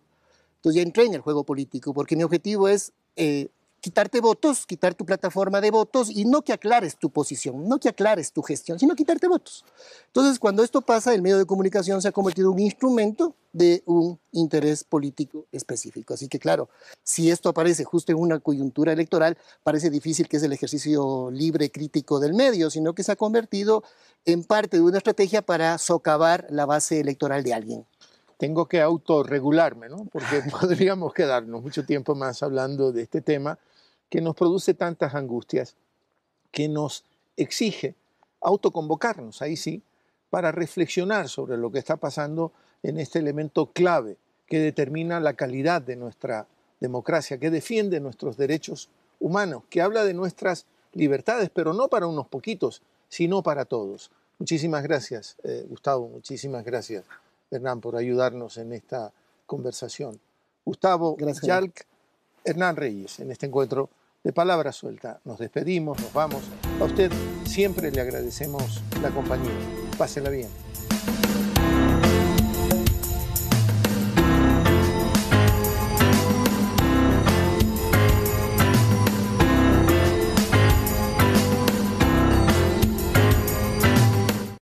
Entonces ya entré en el juego político, porque mi objetivo es eh, quitarte votos, quitar tu plataforma de votos y no que aclares tu posición, no que aclares tu gestión, sino quitarte votos. Entonces, cuando esto pasa, el medio de comunicación se ha convertido en un instrumento de un interés político específico. Así que, claro, si esto aparece justo en una coyuntura electoral, parece difícil que es el ejercicio libre crítico del medio, sino que se ha convertido en parte de una estrategia para socavar la base electoral de alguien tengo que autorregularme, ¿no? Porque podríamos quedarnos mucho tiempo más hablando de este tema que nos produce tantas angustias, que nos exige autoconvocarnos, ahí sí, para reflexionar sobre lo que está pasando en este elemento clave que determina la calidad de nuestra democracia, que defiende nuestros derechos humanos, que habla de nuestras libertades, pero no para unos poquitos, sino para todos. Muchísimas gracias, eh, Gustavo, muchísimas gracias, Hernán, por ayudarnos en esta conversación. Gustavo Yalc, Hernán Reyes, en este encuentro de palabra suelta. Nos despedimos, nos vamos. A usted siempre le agradecemos la compañía. Pásela bien.